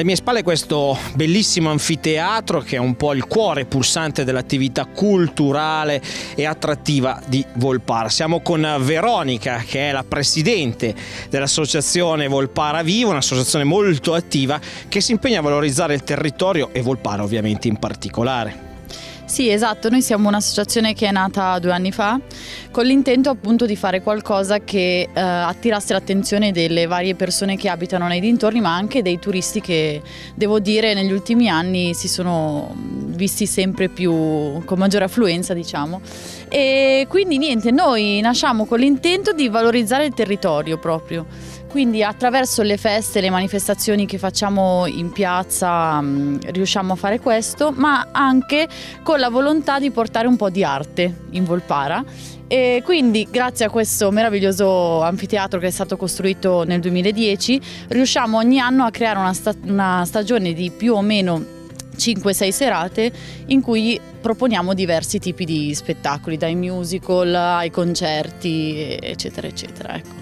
Alle mie spalle questo bellissimo anfiteatro che è un po' il cuore pulsante dell'attività culturale e attrattiva di Volpara. Siamo con Veronica che è la presidente dell'associazione Volpara Vivo, un'associazione molto attiva che si impegna a valorizzare il territorio e Volpara ovviamente in particolare. Sì, esatto, noi siamo un'associazione che è nata due anni fa con l'intento appunto di fare qualcosa che eh, attirasse l'attenzione delle varie persone che abitano nei dintorni, ma anche dei turisti che devo dire negli ultimi anni si sono visti sempre più con maggiore affluenza, diciamo. E quindi niente, noi nasciamo con l'intento di valorizzare il territorio proprio quindi attraverso le feste, le manifestazioni che facciamo in piazza mm, riusciamo a fare questo, ma anche con la volontà di portare un po' di arte in Volpara. E quindi grazie a questo meraviglioso anfiteatro che è stato costruito nel 2010 riusciamo ogni anno a creare una, sta- una stagione di più o meno 5-6 serate in cui proponiamo diversi tipi di spettacoli, dai musical ai concerti, eccetera, eccetera. Ecco.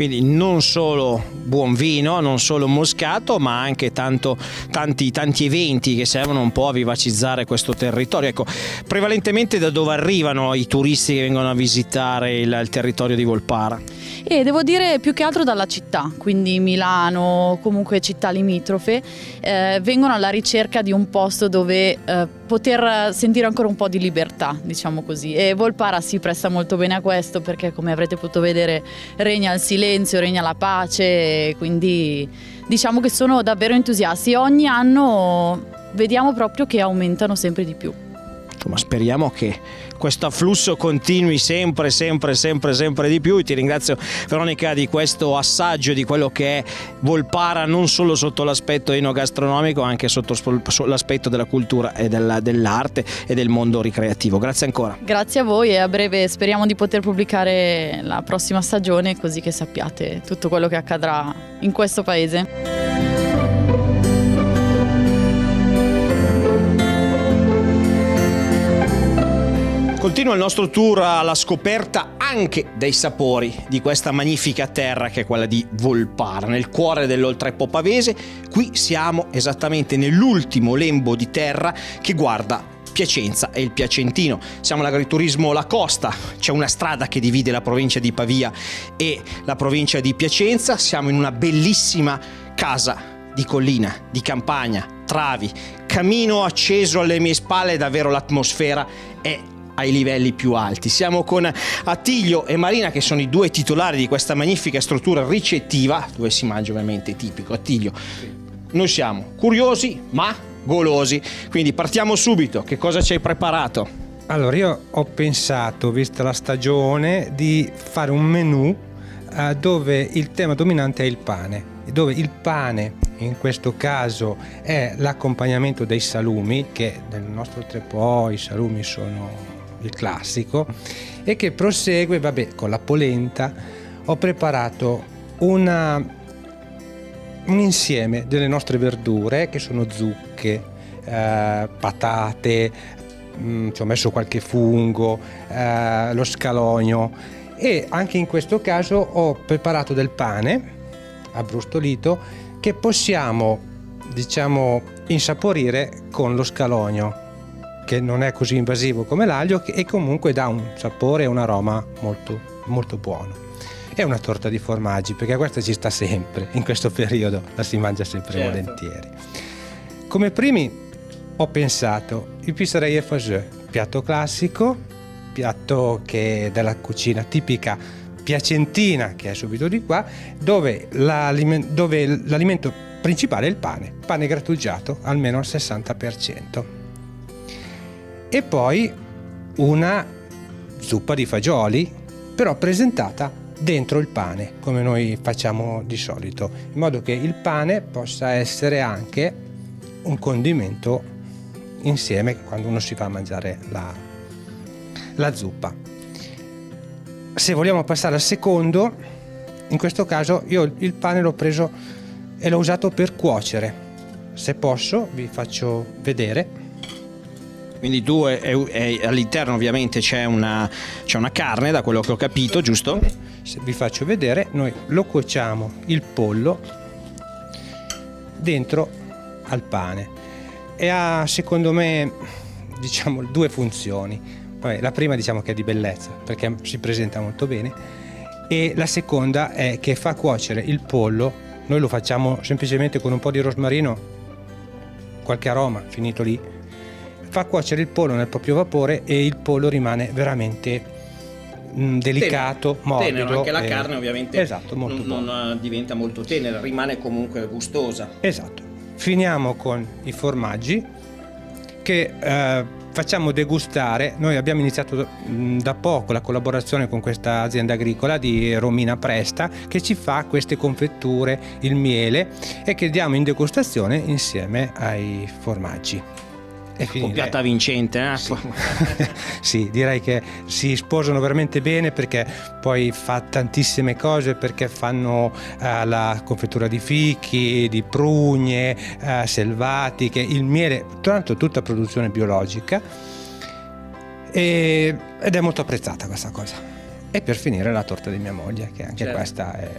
Quindi non solo buon vino, non solo moscato, ma anche tanto, tanti, tanti eventi che servono un po' a vivacizzare questo territorio. Ecco, prevalentemente da dove arrivano i turisti che vengono a visitare il, il territorio di Volpara? E devo dire più che altro dalla città, quindi Milano, comunque città limitrofe, eh, vengono alla ricerca di un posto dove eh, poter sentire ancora un po' di libertà, diciamo così. E Volpara si presta molto bene a questo perché come avrete potuto vedere regna il silenzio, regna la pace, quindi diciamo che sono davvero entusiasti ogni anno vediamo proprio che aumentano sempre di più. Insomma, speriamo che questo afflusso continui sempre, sempre, sempre, sempre di più. ti ringrazio Veronica di questo assaggio di quello che è Volpara, non solo sotto l'aspetto enogastronomico, anche sotto l'aspetto della cultura e della, dell'arte e del mondo ricreativo. Grazie ancora. Grazie a voi e a breve speriamo di poter pubblicare la prossima stagione così che sappiate tutto quello che accadrà in questo paese. Continua il nostro tour alla scoperta anche dei sapori di questa magnifica terra che è quella di Volpara, nel cuore dell'Oltrepo Pavese. Qui siamo esattamente nell'ultimo lembo di terra che guarda Piacenza e il Piacentino. Siamo all'agriturismo La Costa, c'è una strada che divide la provincia di Pavia e la provincia di Piacenza. Siamo in una bellissima casa di collina, di campagna, travi, camino acceso alle mie spalle, davvero l'atmosfera è ai livelli più alti. Siamo con Attilio e Marina che sono i due titolari di questa magnifica struttura ricettiva dove si mangia ovviamente tipico. Attilio, noi siamo curiosi ma golosi, quindi partiamo subito. Che cosa ci hai preparato? Allora io ho pensato, vista la stagione, di fare un menù eh, dove il tema dominante è il pane, dove il pane in questo caso è l'accompagnamento dei salumi, che nel nostro trepò i salumi sono il classico, e che prosegue, vabbè, con la polenta. Ho preparato una, un insieme delle nostre verdure che sono zucche, eh, patate, mh, mm, ci ho messo qualche fungo, eh, lo scalogno e anche in questo caso ho preparato del pane abbrustolito che possiamo diciamo insaporire con lo scalogno che non è così invasivo come l'aglio e comunque dà un sapore e un aroma molto, molto buono. e una torta di formaggi, perché questa ci sta sempre, in questo periodo la si mangia sempre Certo. volentieri. Come primi ho pensato il pizzeria e fagioli, piatto classico, piatto che è della cucina tipica piacentina che è subito di qua, dove, l'alime- dove l'alimento principale è il pane, pane grattugiato almeno al 60%. E poi una zuppa di fagioli, però presentata dentro il pane, come noi facciamo di solito, in modo che il pane possa essere anche un condimento insieme quando uno si fa mangiare la, la zuppa. Se vogliamo passare al secondo, in questo caso io il pane l'ho preso e l'ho usato per cuocere. Se posso vi faccio vedere. Quindi tu è- è- all'interno ovviamente c'è una, c'è una carne, da quello che ho capito, giusto? Se vi faccio vedere, noi lo cuociamo il pollo dentro al pane e ha secondo me diciamo due funzioni. Vabbè, la prima diciamo che è di bellezza perché si presenta molto bene e la seconda è che fa cuocere il pollo, noi lo facciamo semplicemente con un po' di rosmarino, qualche aroma finito lì, fa cuocere il pollo nel proprio vapore e il pollo rimane veramente mm, delicato, morbido. Tenero, anche la e- carne ovviamente Esatto, molto non, non, eh, diventa molto tenera, rimane comunque gustosa. Esatto. Finiamo con i formaggi che eh, facciamo degustare. Noi abbiamo iniziato mh, da poco la collaborazione con questa azienda agricola di Romina Presta che ci fa queste confetture, il miele e che diamo in degustazione insieme ai formaggi. Coppiata vincente, eh? sì, direi che si sposano veramente bene perché poi fa tantissime cose perché fanno eh, la confettura di fichi, di prugne, eh, selvatiche, il miele, tanto tutta produzione biologica e- ed è molto apprezzata questa cosa. E per finire la torta di mia moglie, che anche Certo. questa è...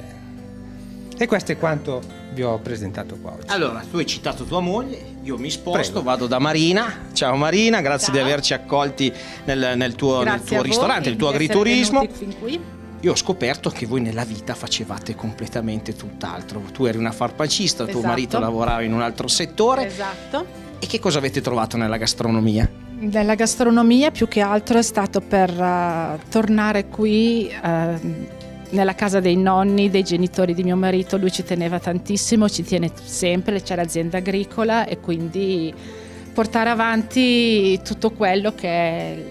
E questo è quanto vi ho presentato qua oggi. Allora, tu hai citato tua moglie, io mi sposto, Prego. vado da Marina. Ciao Marina, grazie di averci accolti nel, nel tuo, nel tuo ristorante, il tuo agriturismo. venuti fin qui. Io ho scoperto che voi nella vita facevate completamente tutt'altro. Tu eri una farmacista, tuo Esatto. marito lavorava in un altro settore. Esatto. E che cosa avete trovato nella gastronomia? Nella gastronomia più che altro è stato per eh, tornare qui eh, nella casa dei nonni, dei genitori di mio marito, lui ci teneva tantissimo, ci tiene sempre, c'è l'azienda agricola e quindi portare avanti tutto quello che è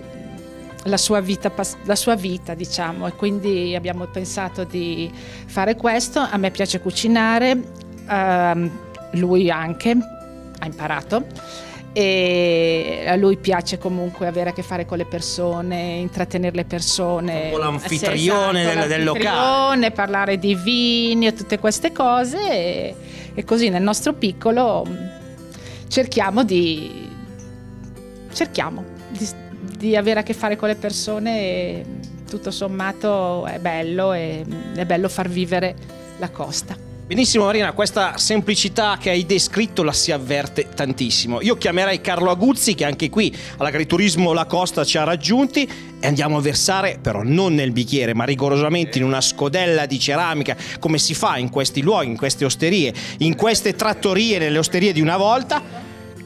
la sua vita, la sua vita diciamo e quindi abbiamo pensato di fare questo, a me piace cucinare, ehm, lui anche ha imparato e a lui piace comunque avere a che fare con le persone, intrattenere le persone. Un po' l'anfitrione esatto, del- del l'anfitrione, parlare di vini e tutte queste cose e, e così nel nostro piccolo mh, cerchiamo di cerchiamo di, di avere a che fare con le persone e tutto sommato è bello e è bello far vivere la costa. Benissimo Marina, questa semplicità che hai descritto la si avverte tantissimo. Io chiamerei Carlo Aguzzi che anche qui all'agriturismo La Costa ci ha raggiunti e andiamo a versare però non nel bicchiere ma rigorosamente in una scodella di ceramica come si fa in questi luoghi, in queste osterie, in queste trattorie, nelle osterie di una volta.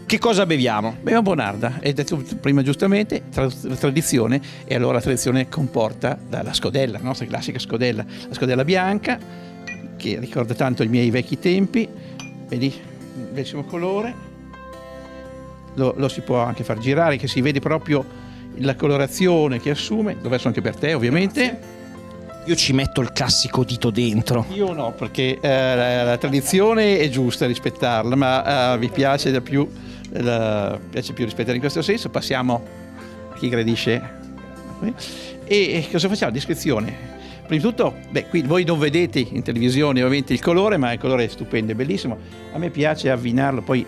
Che cosa beviamo? Beviamo Bonarda, hai detto prima giustamente, tra- tradizione, e allora la tradizione comporta la, la scodella, la nostra classica scodella, la scodella bianca, che ricorda tanto i miei vecchi tempi, vedi, il bellissimo colore, lo, lo si può anche far girare, che si vede proprio la colorazione che assume, lo verso anche per te ovviamente. Io ci metto il classico dito dentro. Io no, perché eh, la, la tradizione è giusta rispettarla, ma eh, mi piace da più, la- piace più rispettare in questo senso. Passiamo a chi gradisce. E, e cosa facciamo? Descrizione. Prima di tutto, beh, qui voi non vedete in televisione ovviamente il colore, ma il colore è stupendo, è bellissimo. A me piace avvinarlo, poi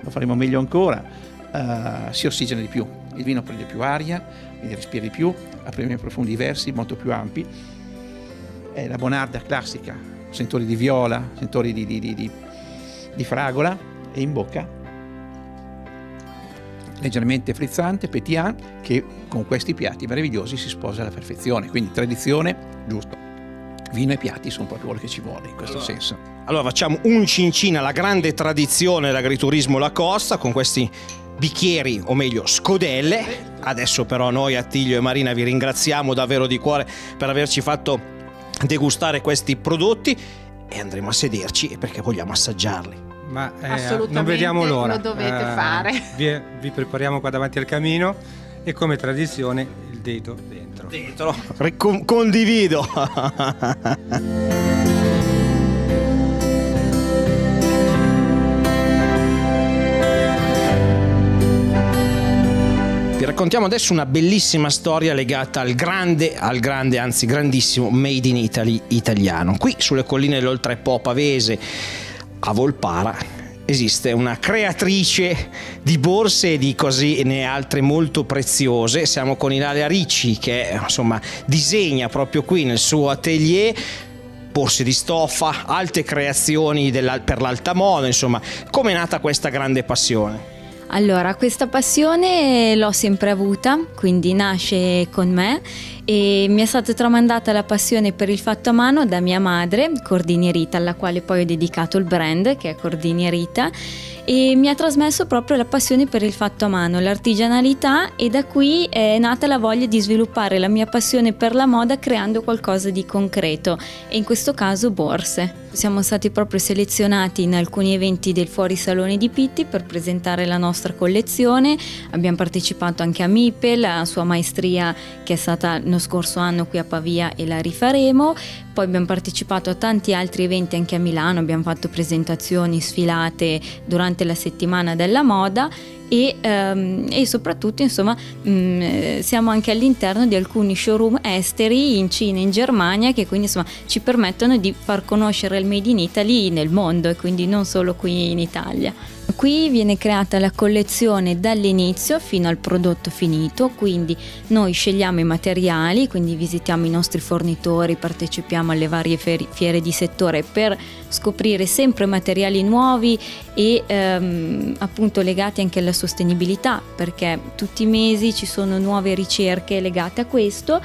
lo faremo meglio ancora. eh, si ossigena di più, il vino prende più aria, quindi respira di più, ha premi profondi diversi, molto più ampi è la bonarda classica, sentori di viola, sentori di- di- di- di fragola e in bocca leggermente frizzante, pétillant, che con questi piatti meravigliosi si sposa alla perfezione, quindi tradizione, giusto. vino e piatti sono proprio quello che ci vuole in questo allora, senso. Allora facciamo un cincina, la grande tradizione dell'agriturismo La Costa con questi bicchieri, o meglio scodelle. Adesso però noi Attilio e Marina vi ringraziamo davvero di cuore per averci fatto degustare questi prodotti e andremo a sederci perché vogliamo assaggiarli. Ma eh, non vediamo l'ora. lo dovete Eh, fare. Vi, vi prepariamo qua davanti al camino e come tradizione il dito dentro. Dentro, Ricon- condivido. Vi raccontiamo adesso una bellissima storia legata al grande, al grande, anzi grandissimo Made in Italy italiano. Qui sulle colline dell'Oltrepo Pavese, a Volpara, esiste una creatrice di borse e di così ne altre molto preziose. Siamo con Ilaria Ricci che insomma disegna proprio qui nel suo atelier borse di stoffa, alte creazioni per l'alta moda, insomma, come è nata questa grande passione? Allora, questa passione l'ho sempre avuta, quindi nasce con me e mi è stata tramandata la passione per il fatto a mano da mia madre, Cordini Rita, alla quale poi ho dedicato il brand che è Cordini Rita e mi ha trasmesso proprio la passione per il fatto a mano, l'artigianalità e da qui è nata la voglia di sviluppare la mia passione per la moda creando qualcosa di concreto e in questo caso borse. Siamo stati proprio selezionati in alcuni eventi del Fuori Salone di Pitti per presentare la nostra collezione, abbiamo partecipato anche a MIPE, la sua maestria che è stata lo scorso anno qui a Pavia e la rifaremo, poi abbiamo partecipato a tanti altri eventi anche a Milano, abbiamo fatto presentazioni, sfilate durante la settimana della moda e, ehm, e soprattutto insomma eh, siamo anche all'interno di alcuni showroom esteri in Cina e in Germania che quindi insomma ci permettono di far conoscere il Made in Italy nel mondo e quindi non solo qui in Italia. Qui viene creata la collezione dall'inizio fino al prodotto finito, quindi noi scegliamo i materiali, quindi visitiamo i nostri fornitori, partecipiamo alle varie fiere di settore per scoprire sempre materiali nuovi e ehm, appunto legati anche alla sostenibilità, perché tutti i mesi ci sono nuove ricerche legate a questo.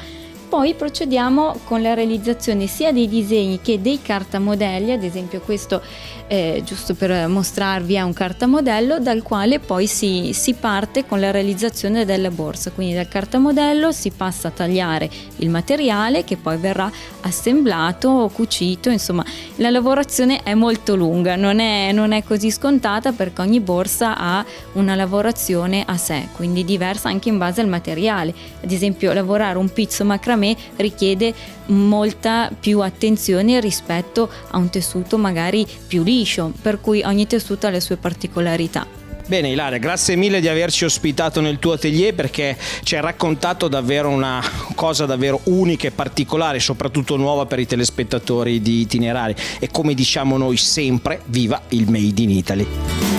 Poi procediamo con la realizzazione sia dei disegni che dei cartamodelli, ad esempio questo eh, giusto per mostrarvi è un cartamodello dal quale poi si, si parte con la realizzazione della borsa, quindi dal cartamodello si passa a tagliare il materiale che poi verrà assemblato cucito, insomma la lavorazione è molto lunga, non è, non è così scontata perché ogni borsa ha una lavorazione a sé, quindi diversa anche in base al materiale, ad esempio lavorare un pizzo macramè richiede molta più attenzione rispetto a un tessuto magari più liscio, per cui ogni tessuto ha le sue particolarità. Bene Ilaria, grazie mille di averci ospitato nel tuo atelier perché ci hai raccontato davvero una cosa davvero unica e particolare, soprattutto nuova per i telespettatori di itinerari e come diciamo noi sempre, viva il Made in Italy.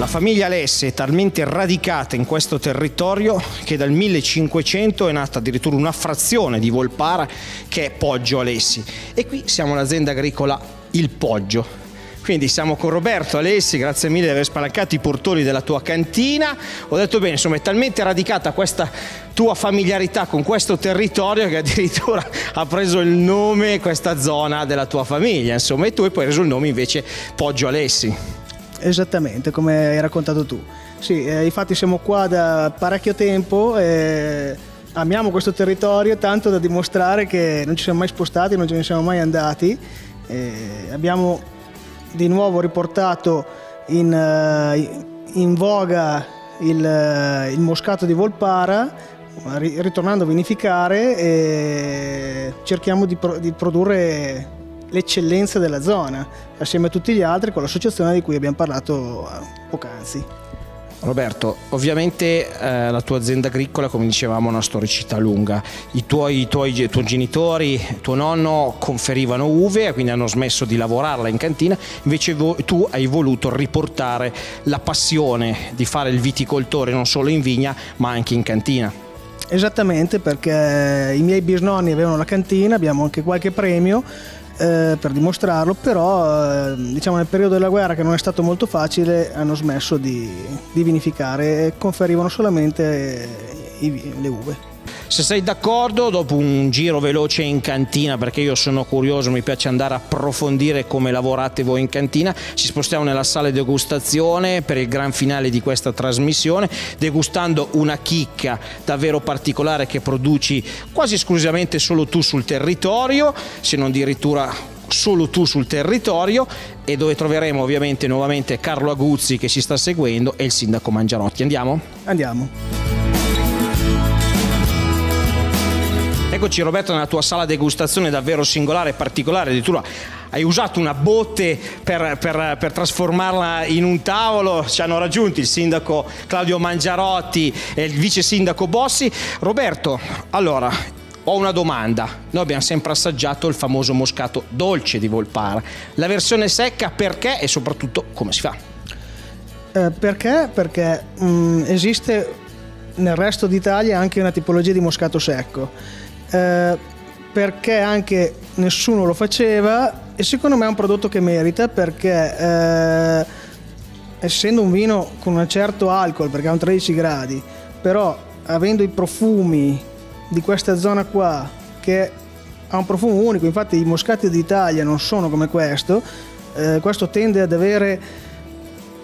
La famiglia Alessi è talmente radicata in questo territorio che dal 1500 è nata addirittura una frazione di Volpara che è Poggio Alessi. E qui siamo all'azienda agricola Il Poggio. Quindi siamo con Roberto Alessi, grazie mille di aver spalancato i portoni della tua cantina. Ho detto bene, insomma, è talmente radicata questa tua familiarità con questo territorio che addirittura ha preso il nome questa zona della tua famiglia, insomma, e tu hai poi preso il nome invece Poggio Alessi. Esattamente, come hai raccontato tu. Sì, eh, infatti siamo qua da parecchio tempo e amiamo questo territorio tanto da dimostrare che non ci siamo mai spostati, non ce ne siamo mai andati. E abbiamo di nuovo riportato in, eh, in voga il, eh, il moscato di Volpara, ri- ritornando a vinificare e cerchiamo di, pro- di produrre l'eccellenza della zona, assieme a tutti gli altri con l'associazione di cui abbiamo parlato eh, poc'anzi. Roberto, ovviamente eh, la tua azienda agricola, come dicevamo, ha una storicità lunga. I tuoi, i tuoi, i tuoi genitori, tuo nonno conferivano uve, quindi hanno smesso di lavorarla in cantina, invece vo- tu hai voluto riportare la passione di fare il viticoltore non solo in vigna, ma anche in cantina. Esattamente perché i miei bisnonni avevano la cantina, abbiamo anche qualche premio eh, per dimostrarlo, però eh, diciamo nel periodo della guerra che non è stato molto facile hanno smesso di, di vinificare e conferivano solamente i, le uve. Se sei d'accordo, dopo un giro veloce in cantina, perché io sono curioso, mi piace andare a approfondire come lavorate voi in cantina, ci spostiamo nella sala degustazione per il gran finale di questa trasmissione, degustando una chicca davvero particolare che produci quasi esclusivamente solo tu sul territorio, se non addirittura solo tu sul territorio e dove troveremo ovviamente nuovamente Carlo Aguzzi che ci sta seguendo e il sindaco Mangiarotti. Andiamo? Andiamo. Eccoci Roberto nella tua sala degustazione davvero singolare e particolare, addirittura hai usato una botte per, per, per, trasformarla in un tavolo, ci hanno raggiunti il sindaco Claudio Mangiarotti e il vice sindaco Bossi. Roberto, allora, ho una domanda. Noi abbiamo sempre assaggiato il famoso moscato dolce di Volpara. La versione secca perché e soprattutto come si fa? Eh, perché? Perché mh, mm, esiste nel resto d'Italia anche una tipologia di moscato secco eh, perché anche nessuno lo faceva e secondo me è un prodotto che merita perché eh, essendo un vino con un certo alcol perché ha un 13 gradi però avendo i profumi di questa zona qua che ha un profumo unico infatti i moscati d'Italia non sono come questo eh, questo tende ad avere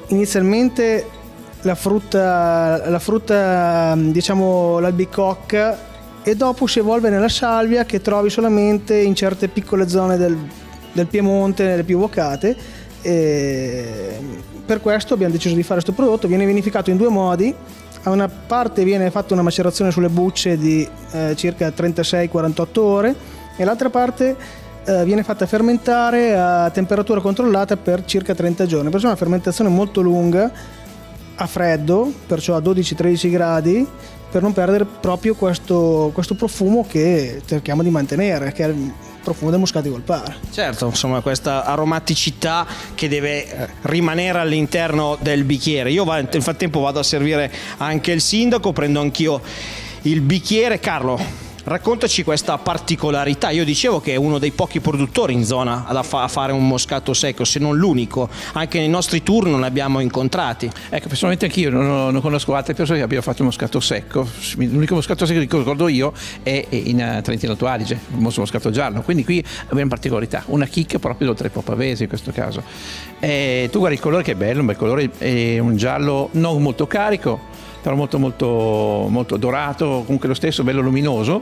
inizialmente la frutta, la frutta diciamo l'albicocca e dopo si evolve nella salvia che trovi solamente in certe piccole zone del, del Piemonte, nelle più vocate. Per questo abbiamo deciso di fare questo prodotto, viene vinificato in due modi. A una parte viene fatta una macerazione sulle bucce di eh, circa 36-48 ore e l'altra parte eh, viene fatta fermentare a temperatura controllata per circa 30 giorni. Perciò è una fermentazione molto lunga a freddo, perciò a 12-13 gradi per non perdere proprio questo, questo profumo che cerchiamo di mantenere, che è il profumo del moscato di Volpara. Certo, insomma, questa aromaticità che deve eh, rimanere all'interno del bicchiere. Io nel frattempo vado a servire anche il sindaco, prendo anch'io il bicchiere. Carlo, Raccontaci questa particolarità. Io dicevo che è uno dei pochi produttori in zona a fare un moscato secco, se non l'unico. Anche nei nostri tour non ne abbiamo incontrati. Ecco, personalmente anch'io non, non conosco altre persone che abbiano fatto un moscato secco. L'unico moscato secco che ricordo io è in eh, Trentino Alto Adige, il famoso moscato giallo. Quindi qui abbiamo particolarità, una chicca proprio d'oltre Pavese in questo caso. E tu guardi il colore che è bello, un bel colore, è un giallo non molto carico però molto molto, molto dorato, comunque lo stesso, bello luminoso.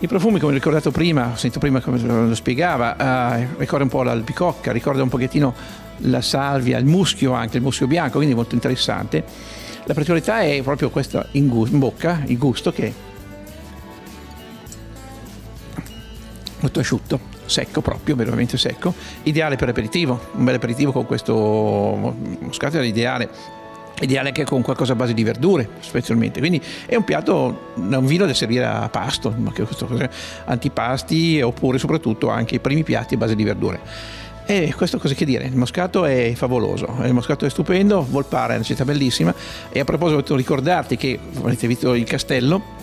I profumi, come ho ricordato prima, ho sentito prima come lo spiegava, eh, ricorda un po' l'albicocca, ricorda un pochettino la salvia, il muschio anche, il muschio bianco, quindi molto interessante. La particolarità è proprio questa in, gu- in bocca, il gusto che è molto asciutto, secco proprio, veramente secco, ideale per aperitivo, un bel aperitivo con questo moscato è ideale ideale anche con qualcosa a base di verdure specialmente. Quindi è un piatto un vino da servire a pasto antipasti oppure soprattutto anche i primi piatti a base di verdure. E questo cosa che dire, il moscato è favoloso, il moscato è stupendo, Volpara è una città bellissima e a proposito ricordarti che avete visto il castello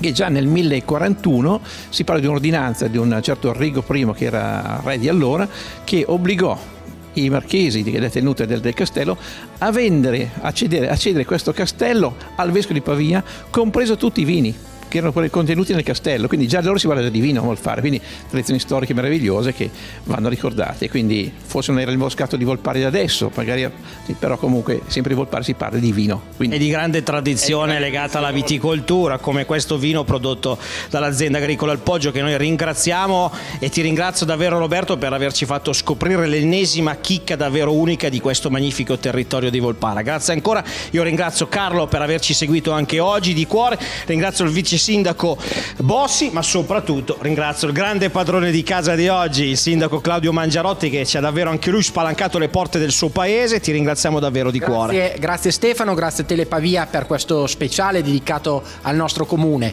che già nel 1041 si parla di un'ordinanza di un certo Arrigo I che era re di allora che obbligò i marchesi delle tenute del, del castello a vendere, a cedere, a cedere questo castello al vescovo di Pavia, compreso tutti i vini che erano contenuti nel castello, quindi già da loro si parla di vino a fare, quindi tradizioni storiche meravigliose che vanno ricordate, quindi forse non era il moscato di Volpari da adesso, magari, però comunque sempre di Volpari si parla di vino. Quindi. E di grande tradizione legata alla viticoltura, come questo vino prodotto dall'azienda agricola al Poggio che noi ringraziamo e ti ringrazio davvero Roberto per averci fatto scoprire l'ennesima chicca davvero unica di questo magnifico territorio di Volpara. Grazie ancora, io ringrazio Carlo per averci seguito anche oggi di cuore, ringrazio il vice sindaco Bossi, ma soprattutto ringrazio il grande padrone di casa di oggi, il sindaco Claudio Mangiarotti, che ci ha davvero anche lui spalancato le porte del suo paese. Ti ringraziamo davvero di grazie, cuore. Grazie Stefano, grazie Telepavia per questo speciale dedicato al nostro comune.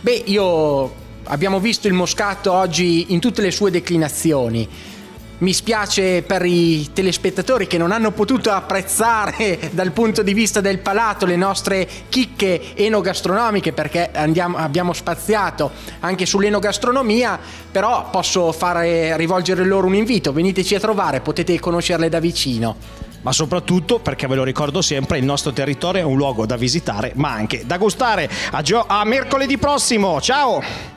Beh, io abbiamo visto il moscato oggi in tutte le sue declinazioni. Mi spiace per i telespettatori che non hanno potuto apprezzare dal punto di vista del palato le nostre chicche enogastronomiche perché andiamo, abbiamo spaziato anche sull'enogastronomia, però posso fare, rivolgere loro un invito, veniteci a trovare, potete conoscerle da vicino. Ma soprattutto perché ve lo ricordo sempre il nostro territorio è un luogo da visitare ma anche da gustare. A, a mercoledì prossimo. Ciao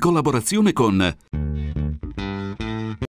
collaborazione con